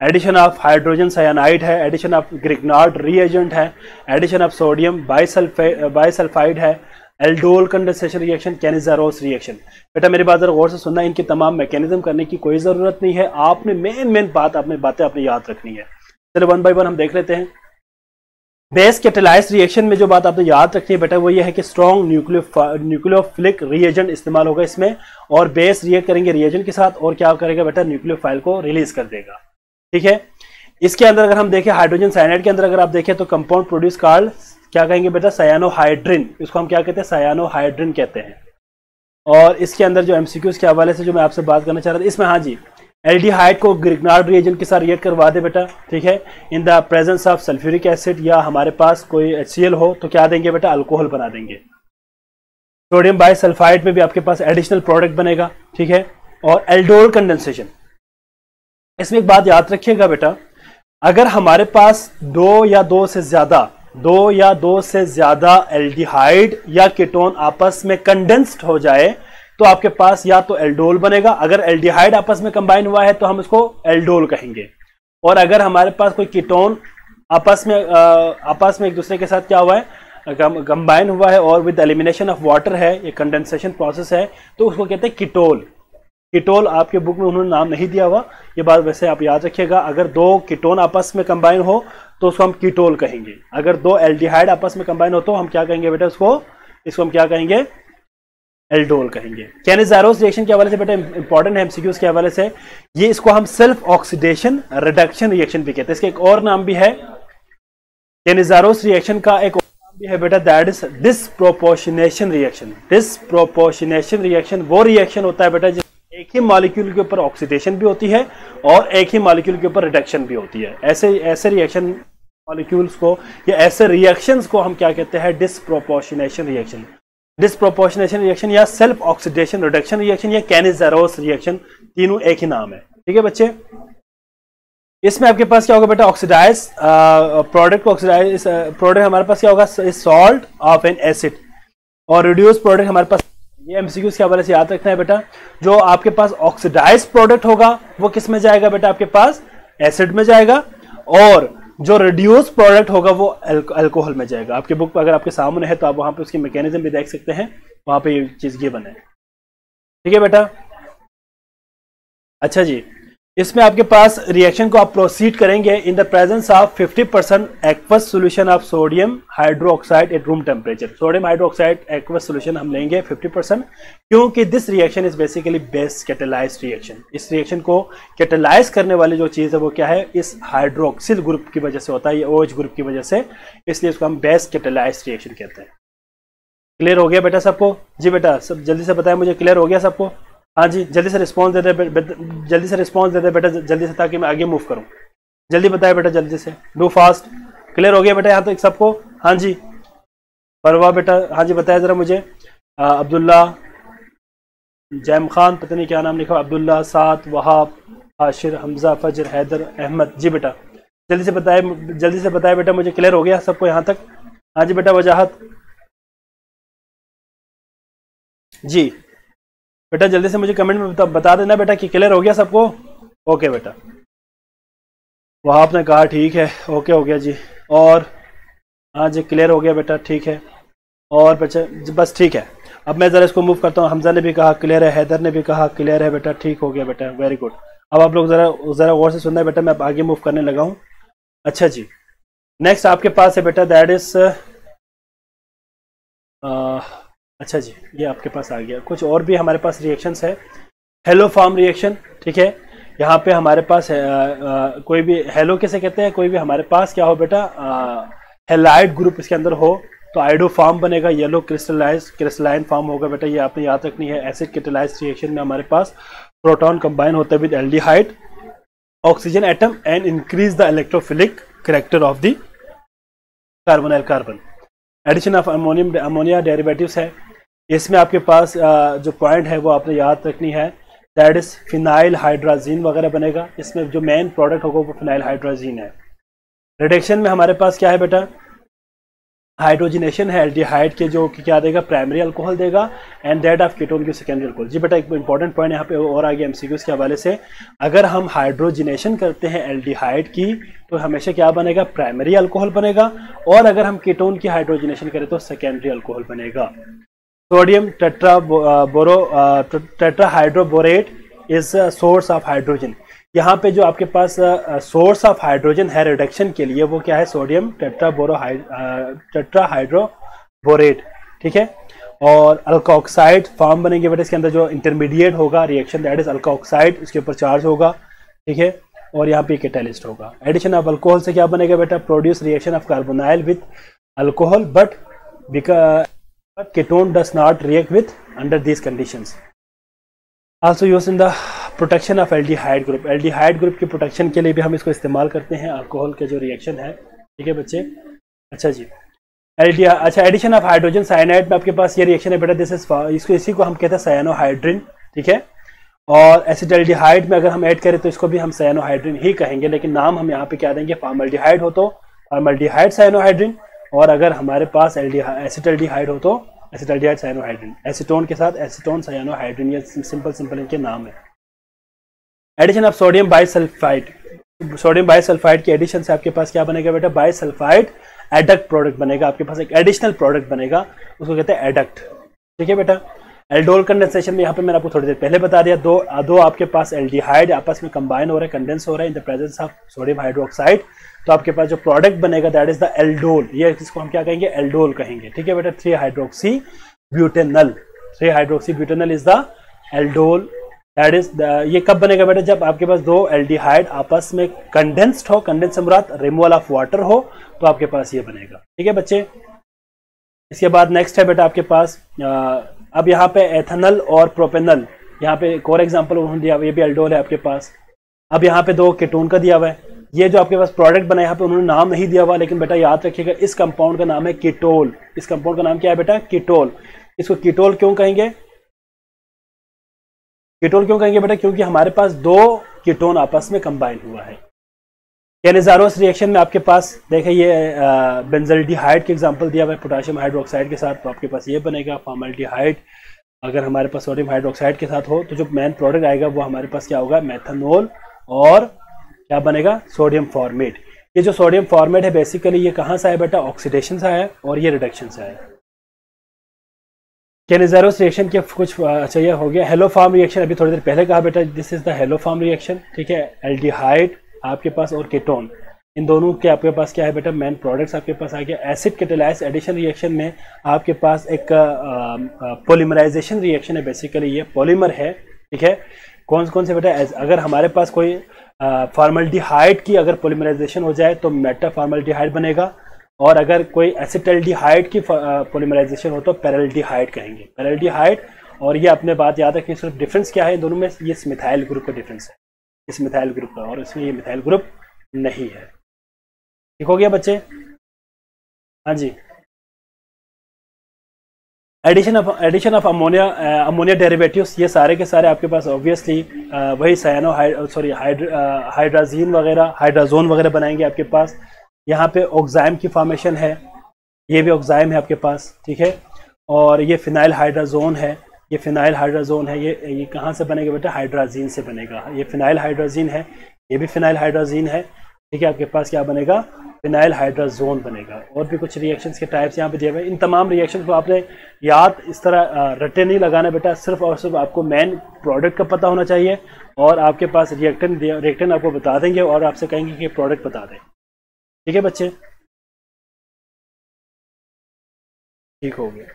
एडिशन ऑफ़ हाइड्रोजन साइनाइड है। एडिशन ऑफ़ ग्रिग्नार्ड रीएजेंट है। एडिशन ऑफ़ सोडियम बाइसल्फाइड है। Aldol condensation reaction Cannizzaro's reaction बेटा, मेरी बात गौर से सुनना, इनकी तमाम मैकेनिज्म करने की कोई ज़रूरत नहीं है। आपने मेन मेन बात, आपने बातें आपने याद रखनी है। चलो वन बाई वन हम देख लेते हैं। बेस कैटेलाइज रिएक्शन में जो बात आपने याद रखनी है बेटा, वो ये है कि स्ट्रॉन्ग न्यूक्लियो न्यूक्लियोफिलिक रिएजेंट इस्तेमाल होगा इसमें और बेस रिएक्ट करेंगे रिएजेंट के साथ और क्या करेगा बेटा न्यूक्लियोफाइल को रिलीज़ कर देगा। ठीक है? इसके अंदर अगर हम देखें हाइड्रोजन साइनाइड के अंदर अगर आप देखें तो कंपाउंड प्रोड्यूस कार्ड क्या कहेंगे बेटा सयानोहाइड्रिन इसको हम क्या कहते हैं सयानोहाइड्रिन कहते हैं। और इसके अंदर जो एमसीक्यूज के हवाले से जो मैं आपसे बात करना चाह रहा था, इसमें हाँ जी एल्डिहाइड को ग्रिग्नार्ड रिएजेंट के साथ रिएक्ट करवा दे बेटा, ठीक है? In the presence of sulphuric acid या हमारे पास कोई एचसीएल हो तो क्या देंगे बेटा? अल्कोहल बना देंगे। सोडियम बाइसल्फाइड में भी आपके पास एडिशनल प्रोडक्ट बनेगा, ठीक है? और एल्डोल कंडेंसेशन इसमें एक बात याद रखिएगा बेटा, अगर हमारे पास दो या दो से ज़्यादा, दो या दो से ज़्यादा एल्डिहाइड या कीटोन आपस में कंडेंस्ड हो जाए तो आपके पास या तो एल्डोल बनेगा। अगर एल्डिहाइड आपस में कंबाइन हुआ है तो हम इसको एल्डोल कहेंगे। और अगर हमारे पास कोई कीटोन आपस में आपस में एक दूसरे के साथ क्या हुआ है कंबाइन हुआ है और विद एलिमिनेशन ऑफ़ वाटर है, ये कंडेंसेशन प्रोसेस है तो उसको कहते हैं कीटोल कीटोल आपके बुक में उन्होंने नाम नहीं दिया हुआ। ये बात वैसे आप याद रखिएगा। अगर दो कीटोन आपस में कंबाइन हो तो उसको हम कीटोल कहेंगे। अगर दो एल्डिहाइड आपस में कंबाइन हो तो हम क्या कहेंगे बेटा उसको? इसको हम क्या कहेंगे? एल्डोल कहेंगे। कैनिजारोस रिएक्शन के हवाले से बेटा इंपॉर्टेंट है एमसीक्यूज के हवाले से। ये इसको हम सेल्फ ऑक्सीडेशन रिडक्शन रिएक्शन भी कहते हैं। इसके एक और नाम भी है। कैनिजारोस रिएक्शन का एक और नाम भी है बेटा that is disproportionation reaction disproportionation reaction वो रिएक्शन होता है बेटा एक ही मॉलिक्यूल के ऊपर ऑक्सीडेशन भी होती है और एक ही मॉलिक्यूल के ऊपर रिडक्शन भी होती है। ऐसे ऐसे रिएक्शन मॉलिक्यूल्स को या ऐसे रिएक्शंस को हम क्या कहते हैं? डिसप्रोपोर्शनेशन रिएक्शन डिसप्रोपोर्शनेशन रिएक्शन या सेल्फ ऑक्सीडेशन रिडक्शन रिएक्शन या कैनिजारोस रिएक्शन तीनों एक ही नाम है। ठीक है बच्चे? इसमें आपके पास क्या होगा बेटा? ऑक्सीडाइज प्रोडक्ट ऑक्सीडाइज प्रोडक्ट हमारे पास क्या होगा? सॉल्ट ऑफ़ एन एसिड और रिड्यूस प्रोडक्ट हमारे पास, ये एमसीक्यूज के हवाले से याद रखना है बेटा। जो आपके पास ऑक्सीडाइज प्रोडक्ट होगा, वो किसमें जाएगा बेटा? आपके पास एसिड में जाएगा। और जो रिड्यूस प्रोडक्ट होगा वो अल्कोहल में जाएगा। आपके बुक अगर आपके सामने है तो आप वहाँ पे उसकी मैकेनिज्म भी देख सकते हैं। वहाँ पे ये चीज़ ये बने ठीक है बेटा? अच्छा जी। इसमें आपके पास रिएक्शन को आप प्रोसीड करेंगे in the presence of 50 percent aqueous solution of sodium hydroxide at room temperature sodium hydroxide aqueous solution हम लेंगे 50 परसेंट क्योंकि this reaction is basically best catalyse reaction इस रिएक्शन को कैटेलाइज करने वाली जो चीज़ है वो क्या है? इस हाइड्रोक्सिल ग्रुप की वजह से होता है ओ OH ग्रुप की वजह से, इसलिए इसको हम बेस्ट कैटेलाइज रिएक्शन कहते हैं। क्लियर हो गया बेटा सबको? जी बेटा, सब जल्दी से बताएँ मुझे क्लियर हो गया सबको? हाँ जी, जल्दी से रिस्पॉन्स दे दे जल्दी से रिस्पॉन्स दे दे बेटा, जल्दी से ताकि मैं आगे मूव करूँ। जल्दी बताए बेटा, जल्दी से। डू फास्ट क्लियर हो गया बेटा यहाँ तक सबको? हाँ जी। परवा बेटा। हाँ जी बताया ज़रा मुझे। अब्दुल्ला जैम खान, पता नहीं क्या नाम लिखा अब्दुल्ला सात वहाब आशिर हमजा फजर हैदर अहमद। जी बेटा, जल्दी से बताए, जल्दी से बताए बेटा मुझे। क्लियर हो गया सबको यहाँ तक? हाँ जी बेटा, वजाहत। जी। बेटा जल्दी से मुझे कमेंट में बता, बता देना बेटा कि क्लियर हो गया सबको? ओके बेटा। वहाँ आपने कहा ठीक है। ओके हो गया जी। और हाँ जी क्लियर हो गया बेटा ठीक है। और बच्चे बस ठीक है। अब मैं ज़रा इसको मूव करता हूँ। हमजा ने भी कहा क्लियर है हैदर ने भी कहा क्लियर है बेटा ठीक हो गया बेटा वेरी गुड अब आप लोग ज़रा ज़रा गौर से सुनना है बेटा मैं अब आगे मूव करने लगा हूँ। अच्छा जी। नेक्स्ट आपके पास है बेटा दैट इज़ अच्छा जी ये आपके पास आ गया। कुछ और भी हमारे पास रिएक्शंस है? हेलो फार्म रिएक्शन ठीक है? यहाँ पे हमारे पास आ, आ, कोई भी हेलो कैसे कहते हैं? कोई भी हमारे पास क्या हो बेटा? हेलाइड ग्रुप इसके अंदर हो तो आइडो फार्म बनेगा येलो क्रिस्टलाइज क्रिस्टलाइन फार्म होगा बेटा ये आपने याद रखनी है। एसिड क्रिटलाइज रिएक्शन में हमारे पास प्रोटॉन कंबाइन होता है with aldehyde oxygen atom and increase the electrophilic character of the carbonyl carbon addition of ammonium ammonia derivatives है। इसमें आपके पास जो पॉइंट है वो आपने याद रखनी है। दैट इज़ फिनाइल हाइड्राजीन वगैरह बनेगा। इसमें जो मेन प्रोडक्ट होगा वो फिनाइल हाइड्राजीन है। रिडक्शन में हमारे पास क्या है बेटा? हाइड्रोजिनेशन है एल्डिहाइड के जो कि क्या देगा? प्राइमरी अल्कोहल देगा। एंड दैट ऑफ़ कीटोन की सेकेंडरी अल्कोहल जी बेटा, एक इंपॉर्टेंट पॉइंट यहाँ पे और आ आगे एमसीक्यूज के हवाले से। अगर हम हाइड्रोजिनेशन करते हैं एल्डिहाइड की तो हमेशा क्या बनेगा? प्राइमरी अल्कोहल बनेगा। और अगर हम कीटोन की हाइड्रोजिनेशन करें तो सेकेंडरी अल्कोहल बनेगा। Sodium tetra boro tetra hydroborate is source of hydrogen यहाँ पे जो आपके पास सोर्स ऑफ़ हाइड्रोजन है रिडक्शन के लिए, वो क्या है? Sodium tetra boro tetra hydroborate ठीक है? और अल्कोक्साइड फॉर्म बनेंगे बट इसके अंदर जो इंटरमीडिएट होगा रिएक्शन दैट इज़ अल्कोक्साइड इसके ऊपर चार्ज होगा, ठीक है? और यहाँ पे कैटेलिस्ट होगा। एडिशन ऑफ़ अल्कोहल से क्या बनेगा बेटा? Produce reaction of carbonyl with alcohol but बिका but ketone does not react with under these conditions. Also used in the protection of aldehyde group aldehyde group की प्रोटेक्शन के लिए भी हम इसको इस्तेमाल करते हैं अल्कोहल के जो रिएक्शन है। ठीक है बच्चे? अच्छा जी। एल्डिया अच्छा एडिशन ऑफ़ हाइड्रोजन साइनाइड में आपके पास ये रिएक्शन है बेटा दिस इज़ इसको इसी को हम कहते हैं सयानोहाइड्रिन ठीक है? और एसिड में अगर हम ऐड करें तो इसको भी हम सयानोहाइड्रिन ही कहेंगे, लेकिन नाम हम यहाँ पे क्या देंगे? फार्मल्डिहाइड हो तो फार्मल्डिहाइड सयानोहाइड्रिन और अगर हमारे पास एसिटल्डिहाइड हो तो एसिटल्डिहाइड साइनोहाइड्रिन। एसिटोन के साथ एसिटोन साइनोहाइड्रिन, ये सिंपल सिंपल इनके नाम है। Addition of sodium bisulphide sodium bisulphide के एडिशन से आपके पास क्या बनेगा बेटा? बाइसल्फाइड एडक्ट प्रोडक्ट बनेगा। आपके पास एक एडिशनल प्रोडक्ट बनेगा। उसको कहते हैं एडक्ट ठीक है बेटा? एल्डोल कंडेंसेशन में यहाँ पे मैंने आपको थोड़ी देर पहले बता दिया। दो दो आपके पास एल्डिहाइड आपस में कंबाइन हो रहे हैं कंडेंस हो रहे हैं। In the presence of sodium hydroxide तो आपके पास जो प्रोडक्ट बनेगा दैट इज़ द एल्डोल ये इसको हम क्या कहेंगे? एल्डोल कहेंगे। ठीक है बेटा? Three hydroxy butanal three hydroxy butanal is the aldol that is ये कब बनेगा बेटा? जब आपके पास दो एल्डिहाइड आपस में कंडेंस्ड हो कंडेंस मुराद रिमूवल ऑफ़ वाटर हो तो आपके पास ये बनेगा। ठीक है बच्चे? इसके बाद नेक्स्ट है बेटा आपके पास अब यहाँ पे एथनल और प्रोपेनल यहाँ पे एक और एग्ज़ाम्पल उन्होंने दिया, ये भी एल्डोल है आपके पास। अब यहाँ पे दो केटोन का दिया हुआ है। ये जो आपके पास प्रोडक्ट बना यहाँ पे उन्होंने नाम नहीं दिया हुआ, लेकिन बेटा याद रखिएगा, इस कंपाउंड का नाम है कीटोल इस कंपाउंड का नाम क्या है बेटा? कीटोल इसको कीटोल क्यों कहेंगे? कीटोल क्यों कहेंगे बेटा? क्योंकि हमारे पास दो कीटोन आपस में कंबाइन हुआ है। कैनिजारोस रिएक्शन में आपके पास? देखें ये बेंजल्डिहाइड के एग्जांपल दिया हुआ है पोटाशियम हाइड्रोक्साइड के साथ तो आपके पास ये बनेगा फॉर्मल्डिहाइड अगर हमारे पास सोडियम हाइड्रोक्साइड के साथ हो तो जो मेन प्रोडक्ट आएगा, वो हमारे पास क्या होगा? मैथनोल और क्या बनेगा? Sodium formate. ये जो सोडियम फॉर्मेट है बेसिकली ये कहाँ से आया बेटा? ऑक्सीडेशन से आया और ये रिडक्शन से आया। कैनिजारोस रिएक्शन के कुछ अच्छा ये हो गया। हेलो फार्म रिएक्शन अभी थोड़ी देर पहले कहा बेटा this is the haloform reaction ठीक है? एल्डिहाइड आपके पास और केटोन इन दोनों के आपके पास क्या है बेटा? मेन प्रोडक्ट्स आपके पास आ गया। एसिड कैटेलाइज एडिशन रिएक्शन में आपके पास एक पोलिमराइजेशन रिएक्शन है बेसिकली ये पॉलीमर है, ठीक है? कौन कौन से बेटा? अगर हमारे पास कोई फार्मल्डिहाइड की अगर पोलिमराइजेशन हो जाए तो मेटा फार्मल्डिहाइड बनेगा। और अगर कोई एसिटल्डिहाइड की पोलिमराइजेशन हो तो पैरल्डिहाइड कहेंगे। पैरल्डिहाइड और ये अपने बात याद रखें सिर्फ़ डिफरेंस क्या है दोनों में? ये मिथाइल ग्रुप का डिफरेंस है। इस मिथाइल ग्रुप का, और इसमें ये मिथाइल ग्रुप नहीं है। ठीक हो गया बच्चे? हाँ जी। Addition of addition of ammonia ammonia derivatives ये सारे के सारे आपके पास ऑब्वियसली uh, वही सयानो सॉरी हाइड्राजीन वगैरह हाइड्राजोन वगैरह बनाएँगे आपके पास। यहाँ पे ऑक्जाइम की फॉर्मेशन है ये भी ऑक्जाइम है आपके पास ठीक है? और ये फिनाइल हाइड्राजोन है ये फिनाइल हाइड्राजोन है ये ये कहाँ से बनेगा बेटा? हाइड्राजीन से बनेगा। ये फिनाइल हाइड्राजीन है ये भी फिनाइल हाइड्राजीन है ठीक है आपके पास क्या बनेगा? फिनाइल हाइड्राजोन बनेगा। और भी कुछ रिएक्शंस के टाइप्स यहाँ पे दिए हुए इन तमाम रिएक्शंस को आपने याद इस तरह रटे नहीं लगाना बेटा। सिर्फ़ और सिर्फ़ आपको मेन प्रोडक्ट का पता होना चाहिए और आपके पास रिएक्टन रिएक्टन आपको बता देंगे और आपसे कहेंगे कि प्रोडक्ट बता दें। ठीक है बच्चे? ठीक हो गया।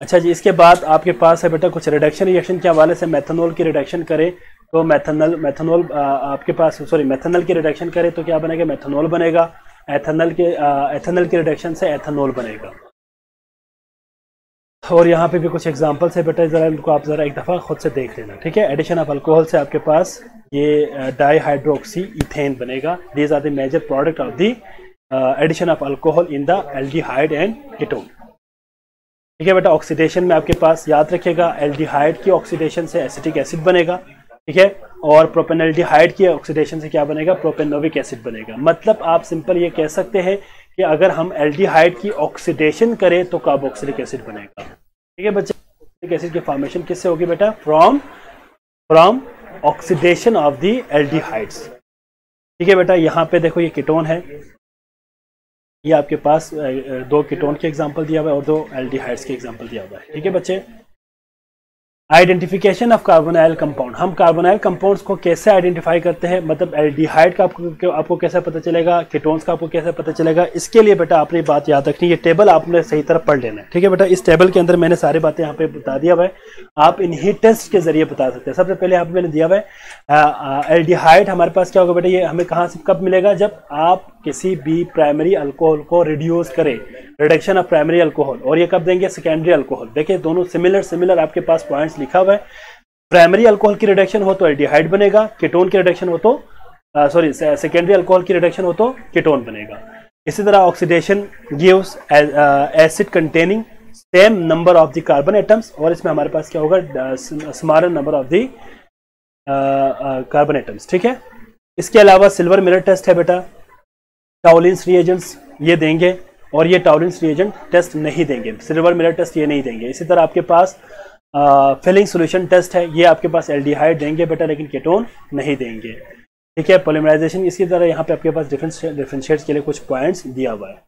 अच्छा जी, इसके बाद आपके पास है बेटा कुछ रिडक्शन रिएक्शन के हवाले से मेथनॉल की रिडक्शन करें। तो मैथनल मेथनॉल आपके पास सॉरी मैथनल की रिडक्शन करें तो क्या बनेगा? मैथनॉल बनेगा। एथनल के एथनल की रिडक्शन से एथनॉल बनेगा। और यहाँ पे भी कुछ एग्जांपल्स है, बेटा, ज़रा इनको आप ज़रा एक दफ़ा खुद से देख लेना, ठीक है? एडिशन ऑफ़ अल्कोहल से आपके पास ये डाई हाइड्रोक्सी इथेन बनेगा these are the major product of the addition of alcohol in the aldehyde and ketone ठीक है बेटा ऑक्सीडेशन में आपके पास याद रखिएगा एल्डिहाइड की ऑक्सीडेशन से एसिटिक एसिड बनेगा। ठीक है? और प्रोपेनल्डिहाइड की ऑक्सीडेशन से क्या बनेगा? प्रोपेनोविक एसिड बनेगा। मतलब आप सिंपल ये कह सकते हैं कि अगर हम एल्डिहाइड की ऑक्सीडेशन करें तो कार्बोक्सिलिक एसिड बनेगा। ठीक है बच्चे? एसिड की फॉर्मेशन किससे होगी बेटा? From from oxidation of the aldehydes ठीक है बेटा? यहाँ पे देखो ये कीटोन है। ये आपके पास दो कीटोन के एग्ज़ाम्पल दिया हुआ है और दो एल्डिहाइड्स के एग्ज़ाम्पल दिया हुआ है। ठीक है बच्चे? Identification of carbonyl compound. हम कार्बोनाइल कंपाउंड्स को कैसे आइडेंटिफाई करते हैं? मतलब एल्डिहाइड का आपको आपको कैसे पता चलेगा? कीटोन्स का आपको कैसे पता चलेगा? इसके लिए बेटा आपने बात याद रखनी है। टेबल आपने सही तरह पढ़ लेना है। ठीक है बेटा? इस टेबल के अंदर मैंने सारी बातें यहाँ पे बता दिया हुआ है। आप इन्हीं टेस्ट के ज़रिए बता सकते हैं। सबसे पहले यहाँ पे मैंने दिया हुआ है एल्डिहाइड हमारे पास क्या होगा बेटा? ये हमें कहाँ से कब मिलेगा? जब आप किसी भी प्राइमरी अल्कोहल को रिड्यूस करें। रिडक्शन ऑफ़ प्राइमरी अल्कोहल और ये कब देंगे? सेकेंडरी अल्कोहल देखिए, दोनों सिमिलर सिमिलर आपके पास पॉइंट्स लिखा हुआ है। प्राइमरी अल्कोहल की रिडक्शन हो तो एल्डिहाइड बनेगा कीटोन की रिडक्शन हो तो सॉरी सेकेंडरी अल्कोहल की रिडक्शन हो तो कीटोन बनेगा। इसी तरह oxidation gives acid containing same number of the carbon atoms और इसमें हमारे पास क्या होगा? Smaller number of the carbon atoms ठीक है? इसके अलावा सिल्वर मिरर टेस्ट है बेटा। टाउलिन्स रिएजेंट्स ये देंगे और ये टाउलिन्स रिएजेंट टेस्ट नहीं देंगे। सिल्वर मिरर टेस्ट ये नहीं देंगे। इसी तरह आपके पास फिलिंग सोल्यूशन टेस्ट है। ये आपके पास एल्डिहाइड देंगे बेटा, लेकिन केटोन नहीं देंगे। ठीक है? पोलिमराइजेशन इसी तरह यहाँ पे आपके पास डिफरेंस डिफ्रेंशिएट्स के लिए कुछ पॉइंट्स दिया हुआ है।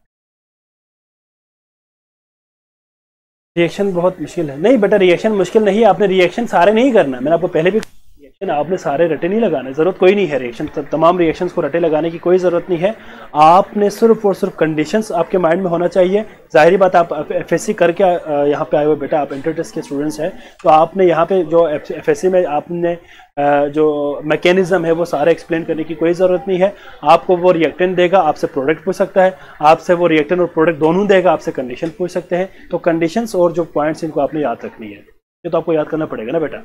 रिएक्शन बहुत मुश्किल है। नहीं बेटा रिएक्शन मुश्किल नहीं है। आपने रिएक्शन सारे नहीं करना। मैंने आपको पहले भी रिएक्शन आपने सारे रटे नहीं लगाने, ज़रूरत कोई नहीं है रिएक्शन तमाम रिएक्शन को रटे लगाने की कोई ज़रूरत नहीं है। आपने सिर्फ़ और सिर्फ़ कंडीशंस आपके माइंड में होना चाहिए। ज़ाहिर बात, आप एफ़ एस सी करके यहाँ पे आए हुए बेटा, आप इंटर टेस्ट के स्टूडेंट्स हैं तो आपने यहाँ पे जो एफ़ एस सी में आपने जो मैकेनिज्म है, वो सारा एक्सप्लेन करने की कोई ज़रूरत नहीं है। आपको वो रिएक्टेंट देगा, आपसे प्रोडक्ट पूछ सकता है। आपसे वो रिएक्टेंट और प्रोडक्ट दोनों देगा, आपसे कंडीशन पूछ सकते हैं। तो कंडीशंस और जो पॉइंट्स इनको आपने याद रखनी है। ये तो आपको याद करना पड़ेगा ना बेटा?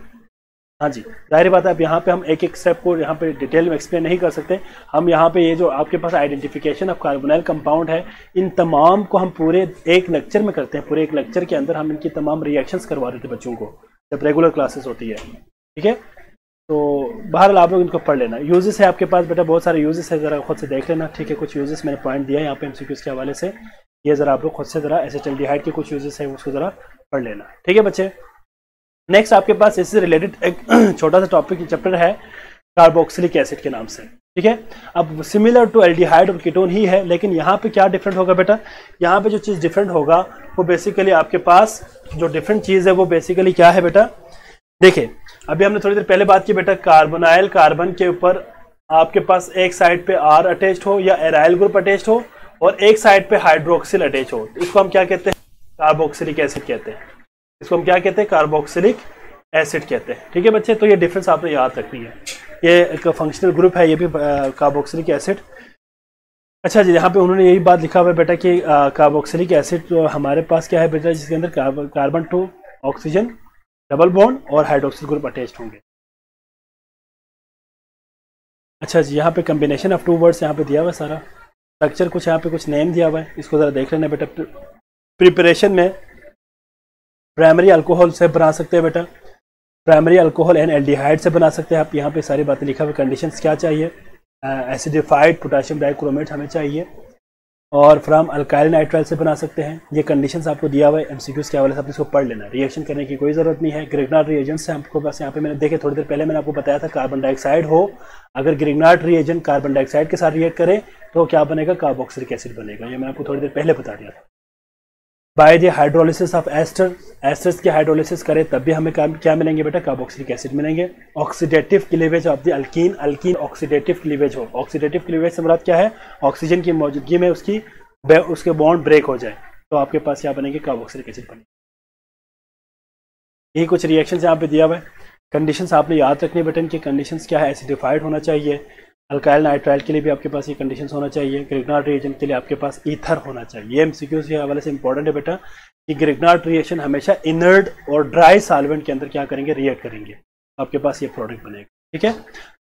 हाँ जी, ज़ाहिर बात है, अब यहाँ पे हम एक एक स्टेप को यहाँ पे डिटेल में एक्सप्लेन नहीं कर सकते। हम यहाँ पे ये जो आपके पास आइडेंटिफिकेशन ऑफ़ कार्बोनाइल कंपाउंड है, इन तमाम को हम पूरे एक लेक्चर में करते हैं। पूरे एक लेक्चर के अंदर हम इनकी तमाम रिएक्शंस करवा देते बच्चों को, जब रेगुलर क्लासेस होती है। ठीक है? तो बहरहाल आप लोग इनको पढ़ लेना। यूजेस है आपके पास, बेटा बहुत सारे यूजेस है, ज़रा खुद से देख लेना। ठीक है, कुछ यूजेस मैंने पॉइंट दिया है यहाँ पे एमसीक्यूज के हवाले से। ये ज़रा आप लोग खुद से ज़रा एसिटल्डिहाइड के कुछ यूजेस है, उसको ज़रा पढ़ लेना। ठीक है बच्चे? नेक्स्ट आपके पास इससे रिलेटेड एक छोटा सा टॉपिक चैप्टर है कार्बोक्सिलिक एसिड के नाम से। ठीक है? अब सिमिलर टू एल्डिहाइड और कीटोन ही है, लेकिन यहाँ पे क्या डिफरेंट होगा बेटा? यहाँ पे जो चीज़ डिफरेंट होगा, वो बेसिकली आपके पास जो डिफरेंट चीज़ है, वो बेसिकली क्या है बेटा? देखिए, अभी हमने थोड़ी देर पहले बात की बेटा कार्बोनाइल कार्बन के ऊपर आपके पास एक साइड पे आर अटैच्ड हो या एराइल ग्रुप अटैच्ड हो और एक साइड पे हाइड्रोक्सिल अटैच हो। इसको हम क्या कहते हैं? कार्बोक्सिलिक एसिड कहते हैं। इसको हम क्या कहते हैं? कार्बोक्सिलिक एसिड कहते हैं। ठीक है बच्चे? तो ये डिफरेंस आपने याद रखनी है। ये एक फंक्शनल ग्रुप है, ये भी कार्बोक्सिलिक एसिड अच्छा जी, यहाँ पे उन्होंने यही बात लिखा हुआ है बेटा कि कार्बोक्सिलिक एसिड तो हमारे पास क्या है बेटा, जिसके अंदर carbon to oxygen double bond और हाइड्रोक्सिल ग्रुप अटैच होंगे। अच्छा जी, यहाँ पे कम्बिनेशन ऑफ़ टू वर्ड्स यहाँ पे दिया हुआ है सारा। स्ट्रक्चर कुछ यहाँ पे कुछ नेम दिया हुआ है। इसको ज़रा देख लेना बेटा। प्रिपरेशन में प्राइमरी अल्कोहल से बना सकते हैं बेटा। प्राइमरी अल्कोहल एंड एल्डिहाइड से बना सकते हैं। आप यहाँ पे सारी बातें लिखा हुआ कंडीशन क्या चाहिए? एसिडिफाइड पोटाशियम डाइक्रोमेट हमें चाहिए। और फ्राम अल्काइल नाइट्राइल से बना सकते हैं। ये कंडीशंस आपको दिया हुआ है एमसीक्यूज के हवाले से आप इसको पढ़ लेना। रिएक्शन करने की कोई ज़रूरत नहीं है। ग्रिगनाट रिएजेंट से आपको बस यहाँ पे मैंने देखे, थोड़ी देर पहले मैंने आपको बताया था कार्बन डाइऑक्साइड हो। अगर ग्रिगनाट रिएजेंट कार्बन डाइऑक्साइड के साथ रिएक्ट करें तो क्या बनेगा? कार्बोक्सिलिक एसिड बनेगा। ये मैंने आपको थोड़ी देर पहले बता दिया था। By the hydrolysis of ester esters की हाइड्रोलिसिस करें, तब भी हमें क्या मिलेंगे बेटा? कार्बोक्सिलिक एसिड मिलेंगे। Oxidative cleavage of the alkene alkene oxidative cleavage हो। ऑक्सीडेटिव क्लीवेज से मुराद क्या है? ऑक्सीजन की मौजूदगी में उसकी उसके बॉन्ड ब्रेक हो जाए। तो आपके पास क्या बनेंगे कार्बोक्सिलिक एसिड बनेंगे यही कुछ रिएक्शन यहाँ पे दिया हुआ है। कंडीशंस आपने याद रखनी बेटा इनकी। कंडीशंस क्या है? एसिडिफाइड होना चाहिए। अल्काइल नाइट्राइल के लिए भी आपके पास ये कंडीशंस होना चाहिए ग्रिगनाट रिएजन के लिए आपके पास ईथर होना चाहिए। ये एमसीक्यू के हवाले से इंपॉर्टेंट है बेटा कि ग्रिगनाट रिएक्शन हमेशा इनर्ड और ड्राई सॉल्वेंट के अंदर क्या करेंगे? रिएक्ट करेंगे। आपके पास ये प्रोडक्ट बनेगा। ठीक है?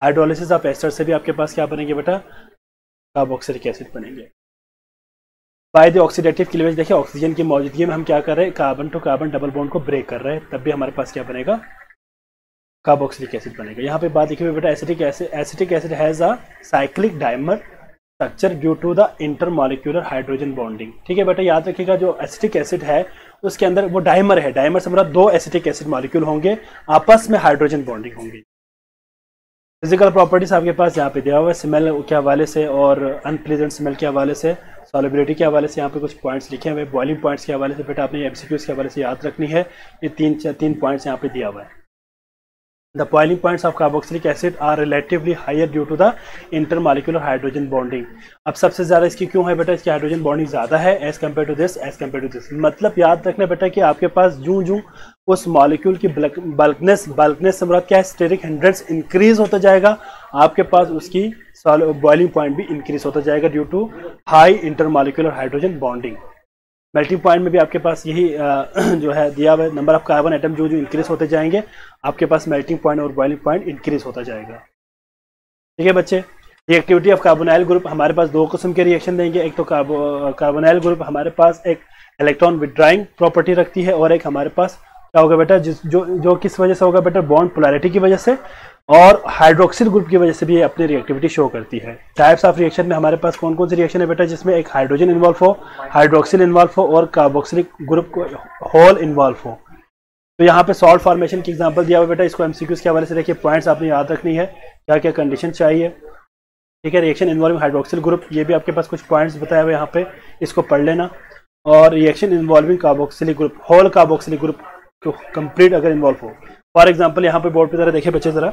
हाइड्रोलिसिस ऑफ़ एस्टर से भी आपके पास क्या बनेंगे बेटा? कार्बोक्सिलिक एसिड बनेंगे। बाय द ऑक्सीडेटिव क्लीवेज देखिए ऑक्सीजन की मौजूदगी में हम क्या कर रहे हैं? Carbon to carbon double bond को ब्रेक कर रहे हैं। तब भी हमारे पास क्या बनेगा? कार्बोक्सिलिक एसिड बनेगा। यहाँ पे बात देखिए बेटा acetic acid acetic acid has a cyclic dimer structure due to the intermolecular hydrogen bonding ठीक है बेटा, याद रखिएगा जो एसिटिक एसिड है, उसके अंदर वो डायमर है। डायमर से मतलब दो एसिटिक एसिड मॉलिक्यूल होंगे, आपस में हाइड्रोजन बॉन्डिंग होंगी। फ़िज़िकल प्रॉपर्टीज़ आपके पास यहाँ पे दिया हुआ है स्मेल के हवाले से और अनप्लेजेंट स्मेल के हवाले से सॉलिबिलिटी के हवाले से यहाँ पे कुछ पॉइंट्स लिखे हुए बॉइलिंग पॉइंट्स के हवाले से बेटा आपने एमसीक्यूज के हवाले से याद रखनी है। ये तीन तीन पॉइंट्स यहाँ पे दिया हुआ है। The boiling points of carboxylic acid are relatively higher due to the intermolecular hydrogen bonding. अब सबसे ज़्यादा इसकी क्यों है बेटा? इसकी हाइड्रोजन बॉन्डिंग ज़्यादा है as compare to this as compare to this मतलब याद रखना बेटा कि आपके पास जूं जूं उस मॉलिक्यूल की बल्कनेस बल्कनेस से मुराद क्या है? स्टेरिक हंड्रेड्स इंक्रीज होता जाएगा। आपके पास उसकी बॉइलिंग पॉइंट भी इंक्रीज होता जाएगा due to high intermolecular hydrogen bonding melting point में भी आपके पास यही जो है दिया हुआ नंबर ऑफ़ कार्बन आइटम जो जो इंक्रीज होते जाएँगे, आपके पास मेल्टिंग पॉइंट और बॉइलिंग पॉइंट इंक्रीज होता जाएगा। ठीक है बच्चे? रिएक्टिविटी ऑफ़ कार्बोनाइल ग्रुप हमारे पास दो किस्म के रिएक्शन देंगे। एक तो कार्बो कार्बोनाइल ग्रुप हमारे पास एक इलेक्ट्रॉन विड्राइंग प्रॉपर्टी रखती है और एक हमारे पास क्या होगा बेटा, जिस, जो जो किस वजह से होगा बेटा बॉन्ड पोलैरिटी की वजह से। और हाइड्रोक्सिल ग्रुप की वजह से भी अपनी रिएक्टिविटी शो करती है। टाइप्स ऑफ़ रिएक्शन में हमारे पास कौन कौन सी रिएक्शन है बेटा, जिसमें एक हाइड्रोजन इन्वॉल्व हो हाइड्रोक्सिल इन्वॉल्व हो और कार्बोक्सिलिक ग्रुप को होल इन्वॉल्व हो। तो यहाँ पे सॉल्ट फॉर्मेशन की एग्जांपल दिया हुआ बेटा, इसको एमसीक्यूज के हवाले से देखिए पॉइंट्स आपने याद रखनी है क्या क्या कंडीशन चाहिए। ठीक है रिएक्शन इन्वॉल्विंग हाइड्रोक्सिल ग्रुप ये भी आपके पास कुछ पॉइंट्स बताए हुए यहाँ पे, इसको पढ़ लेना। और reaction involving carboxylic group whole carboxylic group complete अगर इन्वॉल्व हो फॉर एग्ज़ाम्पल यहाँ पे बोर्ड पे जरा देखिए बच्चे जरा।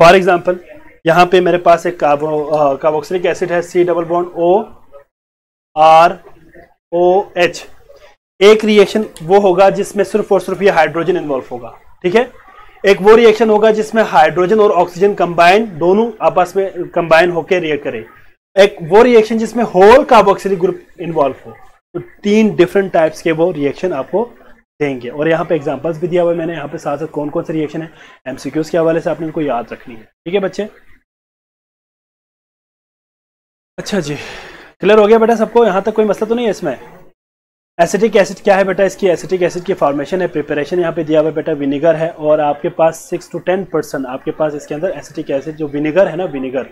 फॉर एग्ज़ाम्पल यहाँ पे मेरे पास एक कार्बो कार्बोक्सिलिक एसिड है C double bond O R O H एक रिएक्शन वो होगा जिसमें सिर्फ़ और सिर्फ़ ये हाइड्रोजन इन्वॉल्व होगा, ठीक है? एक वो रिएक्शन होगा जिसमें हाइड्रोजन और ऑक्सीजन कंबाइन दोनों आपस में कंबाइन होकर रिएक्ट करे। एक वो रिएक्शन जिसमें होल कार्बोक्सिलिक ग्रुप इन्वॉल्व हो तो तीन डिफरेंट टाइप्स के वो रिएक्शन आपको देंगे। और यहाँ पे एग्जांपल्स भी दिया हुआ है मैंने, यहाँ पे साथ साथ कौन कौन से रिएक्शन है? एमसीक्यूज के हवाले से आपने उनको याद रखनी है। ठीक है बच्चे? अच्छा जी। क्लियर हो गया बेटा सबको? यहाँ तक कोई मसला तो नहीं है इसमें? एसिटिक एसिड क्या है बेटा इसकी? एसिटिक एसिड की फॉर्मेशन है प्रिपरेशन यहाँ पे दिया हुआ है बेटा विनेगर है और आपके पास सिक्स टू टेन परसेंट आपके पास इसके अंदर एसिटिक एसिड जो विनेगर है ना विनेगर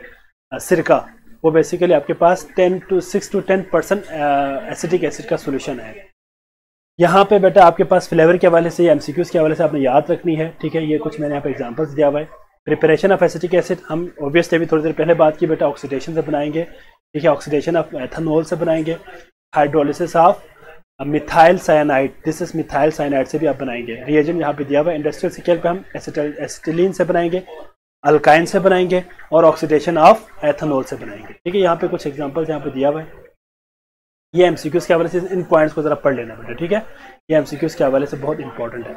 सिरका, वो बेसिकली आपके पास ten to six to ten percent acetic acid का सोल्यूशन है। यहाँ पे बेटा आपके पास फ्लेवर के हवाले से एम के हवाले से आपने याद रखनी है, ठीक है? ये कुछ मैंने यहाँ पे एग्जाम्पल्स दिया हुआ है। प्रिपरेशन ऑफ़ एसिटिक एसिड हम ऑब्वियसली अभी थोड़ी देर पहले बात की, बेटा ऑक्सीडेशन से बनाएँगे, ठीक है? ऑक्सीडेशन ऑफ़ एथनॉल से बनाएँगे hydrolysis of methyl cyanide this is methyl cyanide से भी आप बनाएँगे। रिएजेंट यहाँ पे दिया हुआ है इंडस्ट्रियल स्केल पे हम एसिटिलीन से बनाएँगे अल्काइन से बनाएँगे और ऑक्सीडेशन ऑफ़ एथनॉल से बनाएँगे, ठीक है? यहाँ पे कुछ एग्जाम्पल्स यहाँ पे दिया हुआ है। ये एम सी एमसीक्यूज के हवाले से इन पॉइंट्स को जरा पढ़ लेना बेटा, ठीक है? ये एम सी एमसीक्यूज के हवाले से बहुत इंपॉर्टेंट है।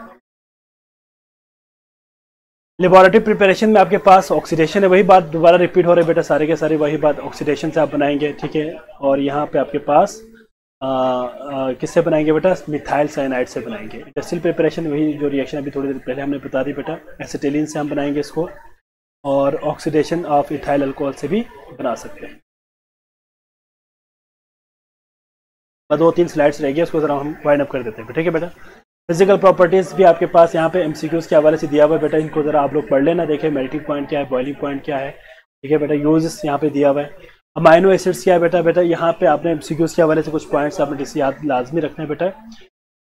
लेबोरेटरी प्रिपरेशन में आपके पास ऑक्सीडेशन है, वही बात दोबारा रिपीट हो रही है बेटा, सारे के सारे वही बात ऑक्सीडेशन से आप बनाएँगे, ठीक है? और यहाँ पे आपके पास किससे बनाएँगे बेटा? मिथाइल साइनाइड से बनाएँगे। इंडस्ट्रियल प्रिपरेशन वही जो रिएक्शन अभी थोड़ी देर पहले हमने बता दी बेटा एसिटेलिन से हम बनाएँगे इसको, और ऑक्सीडेशन ऑफ़ इथाइल अल्कोहल से भी बना सकते हैं। दो तीन स्लाइड्स रह गई उसको ज़रा हम वाइंड अप कर देते हैं। ठीक है बेटा? फ़िज़िकल प्रॉपर्टीज़ भी आपके पास यहाँ पे एमसीक्यूज के हवाले से दिया हुआ है बेटा इनको ज़रा आप लोग पढ़ लेना देखें मेल्टिंग पॉइंट क्या है बॉइलिंग पॉइंट क्या है। ठीक है बेटा? यूज़ यहाँ पे दिया हुआ है। अमाइनो एसिड्स क्या है बेटा? बेटा यहाँ पे आपने एमसीक्यूज के हवाले से कुछ पॉइंट्स आपने जिससे याद लाजमी रखना है बेटा।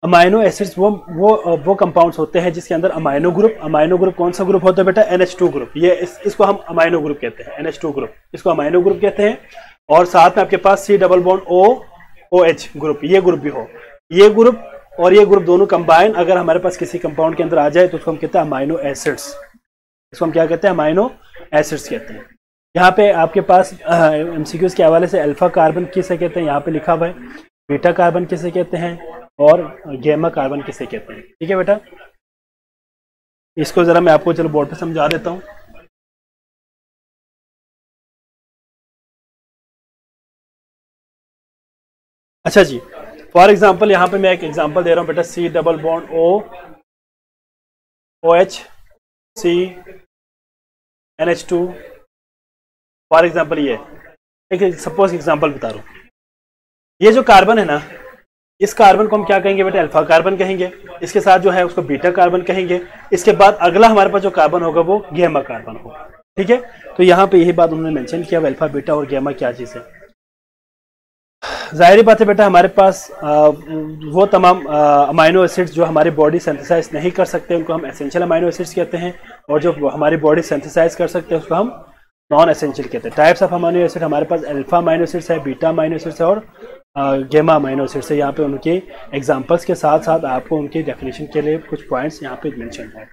अमाइनो एसिड्स वो वो वो कंपाउंड्स होते हैं जिसके अंदर अमाइनो ग्रुप अमाइनो ग्रुप कौन सा ग्रुप होता है बेटा? एन ग्रुप ये इस, इसको हम अमाइनो ग्रुप कहते हैं एन ग्रुप इसको अमाइनो ग्रुप कहते हैं। और साथ में आपके पास C double bond O O H group ये ग्रुप भी हो। ये ग्रुप और ये ग्रुप दोनों कंबाइन अगर हमारे पास किसी कंपाउंड के अंदर आ जाए तो उसको हम कहते हैं अमाइनो एसिड्स इसको हम क्या कहते हैं? अमाइनो एसिड्स कहते हैं। यहाँ पे आपके पास एम के हवाले से अल्फ़ा कार्बन किसे कहते हैं? यहाँ पे लिखा हुआ है। बीटा कार्बन किसे कहते हैं? और गेमा कार्बन किसे कहते हैं? ठीक है बेटा? इसको ज़रा मैं आपको, चलो बोर्ड पे समझा देता हूँ। अच्छा जी फॉर एग्ज़ाम्पल यहाँ पे मैं एक एग्ज़ाम्पल दे रहा हूँ बेटा C double bond O O H C N H two for example ये। एक सपोज़ एग्ज़ाम्पल बता रहा हूँ। ये जो कार्बन है ना, इस कार्बन को हम क्या कहेंगे बेटा अल्फ़ा कार्बन कहेंगे। इसके साथ जो है उसको बीटा कार्बन कहेंगे। इसके बाद अगला हमारे पास जो कार्बन होगा वो गेमा कार्बन होगा। ठीक है? तो यहाँ पे यही बात उन्होंने मेंशन किया अल्फ़ा बीटा और गेमा क्या चीज़ है। ज़ाहिर बात है बेटा, हमारे पास वो तमाम अमाइनो एसिड्स जो हमारी बॉडी सेंथिसाइज नहीं कर सकते, उनको हम एसेंशियल अमाइनो एसिड्स कहते हैं, और जो हमारी बॉडी सेंथिसाइज कर सकते हैं, उसको हम नॉन एसेंशियल कहते हैं। टाइप्स ऑफ़ अमाइनो एसिड हमारे पास अल्फ़ा अमाइनो एसिड्स है बीटा अमाइनो एसिड्स है, और गेमा अमाइनो एसिड्स है। यहाँ पे उनके एग्जांपल्स के साथ साथ आपको उनकी डेफिनेशन के लिए कुछ पॉइंट्स यहाँ पे मेंशन है।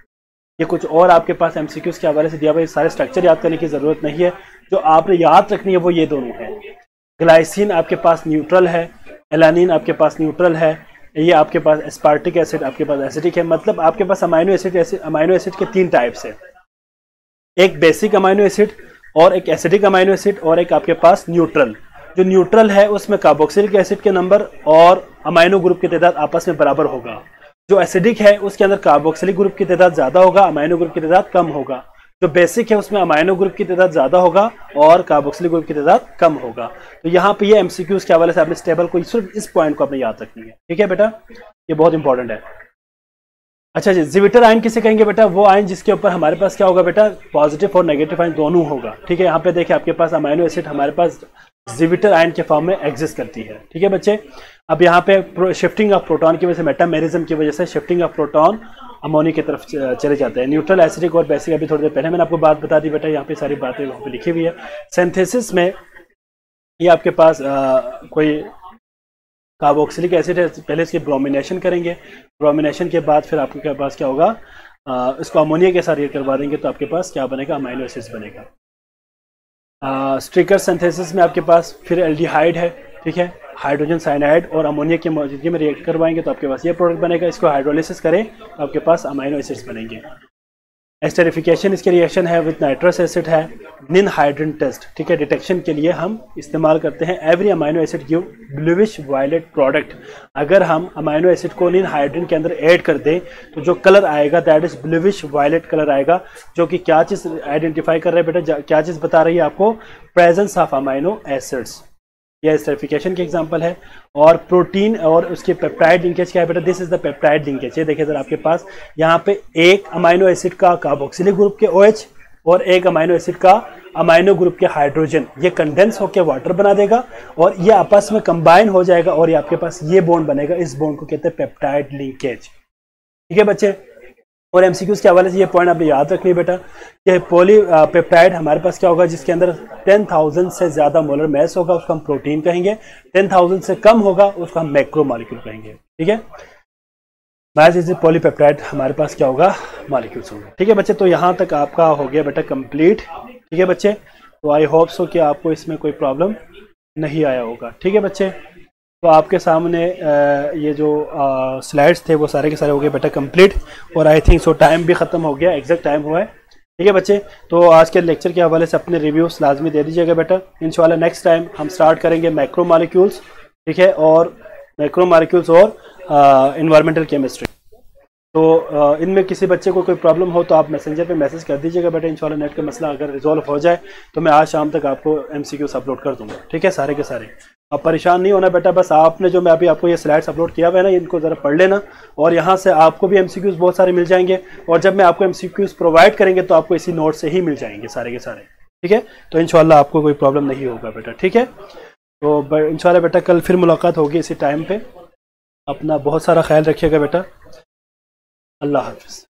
ये कुछ और आपके पास एमसीक्यूज के हवाले से दिया हुआ सारे स्ट्रक्चर याद करने की ज़रूरत नहीं है। जो आपने याद रखनी है, वो ये दोनों है। ग्लाइसिन आपके पास न्यूट्रल है, एलानिन आपके पास न्यूट्रल है, ये आपके पास एस्पार्टिक एसिड, आपके पास एसिडिक है मतलब आपके पास अमाइनो एसिड अमाइनो एसिड के तीन टाइप्स है। एक बेसिक अमाइनो एसिड और एक एसिडिक अमाइनो एसिड और एक आपके पास न्यूट्रल जो न्यूट्रल है, उसमें कार्बोक्सिलिक एसिड के नंबर और अमाइनो ग्रुप की तादाद आपस में बराबर होगा। जो एसिडिक है, उसके अंदर कार्बोक्सिलिक ग्रुप की तादाद ज़्यादा होगा अमाइनो ग्रुप की तादाद कम होगा। जो बेसिक है, उसमें अमाइनो ग्रुप की तादाद ज़्यादा होगा और कार्बोक्सिलिक ग्रुप की तादाद कम होगा। तो यहाँ पे ये एमसीक्यूज के हवाले से आपने स्टेबल को सिर्फ़ इस पॉइंट को आपने याद रखनी है। ठीक है बेटा? ये बहुत इंपॉर्टेंट है। अच्छा जी जिविटर आयन किसे कहेंगे बेटा? वो आयन जिसके ऊपर हमारे पास क्या होगा बेटा? पॉजिटिव और नेगेटिव आयन दोनों होगा। ठीक है, यहाँ पे देखिए आपके पास अमाइनो एसिड हमारे पास जिविटर आयन के फॉर्म में एग्जिस्ट करती है। ठीक है बच्चे? अब यहाँ पे शिफ्टिंग ऑफ़ प्रोटॉन की वजह से मेटामेरिज्म की वजह से शिफ्टिंग ऑफ़ प्रोटॉन अमोनी की तरफ़ चले जाते हैं। न्यूट्रल एसिडिक और बेसिक अभी थोड़ी देर पहले मैंने आपको बात बता दी बेटा यहाँ पे सारी बातें वहाँ पे लिखी हुई है। सेंथेसिस में ये आपके पास आ, कोई कार्बोक्सिलिक एसिड है पहले इसकी ब्रोमिनेशन करेंगे। ब्रोमिनेशन के बाद फिर आपके पास क्या होगा? आ, इसको अमोनिया के साथ रिएक्ट करवा देंगे तो आपके पास क्या बनेगा? अमाइनो एसिड्स बनेगा। स्ट्रिकर सेंथेसिस में आपके पास फिर एल्डिहाइड है ठीक है? हाइड्रोजन साइनाइड और अमोनिया की मौजूदगी में रिएक्ट करवाएँगे तो आपके पास ये प्रोडक्ट बनेगा। इसको हाइड्रोलिसिस करें तो आपके पास अमाइनो एसिड्स बनेंगे। एस्टेरिफिकेशन इसके रिएक्शन है विद नाइट्रस एसिड है। निन हाइड्रन टेस्ट ठीक है? डिटेक्शन के लिए हम इस्तेमाल करते हैं every amino acid give bluish violet product अगर हम अमाइनो एसिड को निन हाइड्रन के अंदर ऐड कर दें तो जो कलर आएगा that is bluish violet colour आएगा, जो कि क्या चीज़ आइडेंटिफाई कर रहे हैं बेटा? क्या चीज़ बता रही है आपको? प्रेजेंस ऑफ़ अमाइनो एसिड्स यह स्टेरिफिकेशन की एग्जांपल है। और प्रोटीन और उसके पेप्टाइड लिंकेज क्या है बेटा? This is the peptide linkage ये देखिए सर आपके पास। यहाँ पे एक अमाइनो एसिड का कार्बोक्सिलिक ग्रुप के ओ OH और एक अमाइनो एसिड का अमाइनो ग्रुप के हाइड्रोजन ये कंडेंस होकर वाटर बना देगा और ये आपस में कंबाइन हो जाएगा और ये आपके पास ये बोन बनेगा। इस बोन को कहते हैं पेप्टाइड लिंकेज ठीक है बच्चे? और एमसीक्यूज के हवाले से ये पॉइंट आपने याद रखनी बेटा कि पोली पेप्टाइड हमारे पास क्या होगा जिसके अंदर 10,000 से ज़्यादा मोलर मैस होगा उसको हम प्रोटीन कहेंगे 10,000 से कम होगा उसको हम मैक्रो मालिक्यूल कहेंगे ठीक है? मैच इज़ पॉलीपेप्टाइड हमारे पास क्या होगा मालिक्यूल्स होंगे ठीक है बच्चे? तो यहाँ तक आपका हो गया बेटा कंप्लीट ठीक है बच्चे? तो आई होप सो कि आपको इसमें कोई प्रॉब्लम नहीं आया होगा ठीक है बच्चे? तो आपके सामने ये जो स्लाइड्स थे, वो सारे के सारे हो गए बेटा कंप्लीट और आई थिंक सो टाइम भी ख़त्म हो गया एग्जैक्ट टाइम हुआ है। ठीक है बच्चे तो आज के लेक्चर के हवाले से अपने रिव्यूज़ लाजमी दे दीजिएगा बेटा इन नेक्स्ट टाइम हम स्टार्ट करेंगे मैक्रो मालिक्यूल्स ठीक है, और मैक्रो मालिक्यूल्स और इन्वायरमेंटल केमिस्ट्री तो इनमें किसी बच्चे को कोई प्रॉब्लम हो तो आप मैसेंजर पे मैसेज कर दीजिएगा, बेटा इंशाल्लाह नेट का मसला अगर रिजॉल्व हो जाए तो मैं आज शाम तक आपको एम सी अपलोड कर दूँगा। ठीक है? सारे के सारे। आप परेशान नहीं होना बेटा, बस आपने जो मैं अभी आपको ये स्लाइड्स अपलोड किया हुआ है ना, इनको ज़रा पढ़ लेना और यहाँ से आपको भी एम बहुत सारे मिल जाएँगे और जब मैं आपको एम प्रोवाइड करेंगे तो आपको इसी नोट से ही मिल जाएँगे सारे के सारे। ठीक है? तो इन आपको कोई प्रॉब्लम नहीं होगा बेटा। ठीक है? तो इन बेटा कल फिर मुलाकात होगी इसी टाइम पर अपना बहुत सारा ख्याल रखिएगा बेटा। अल्लाह हाफिज़।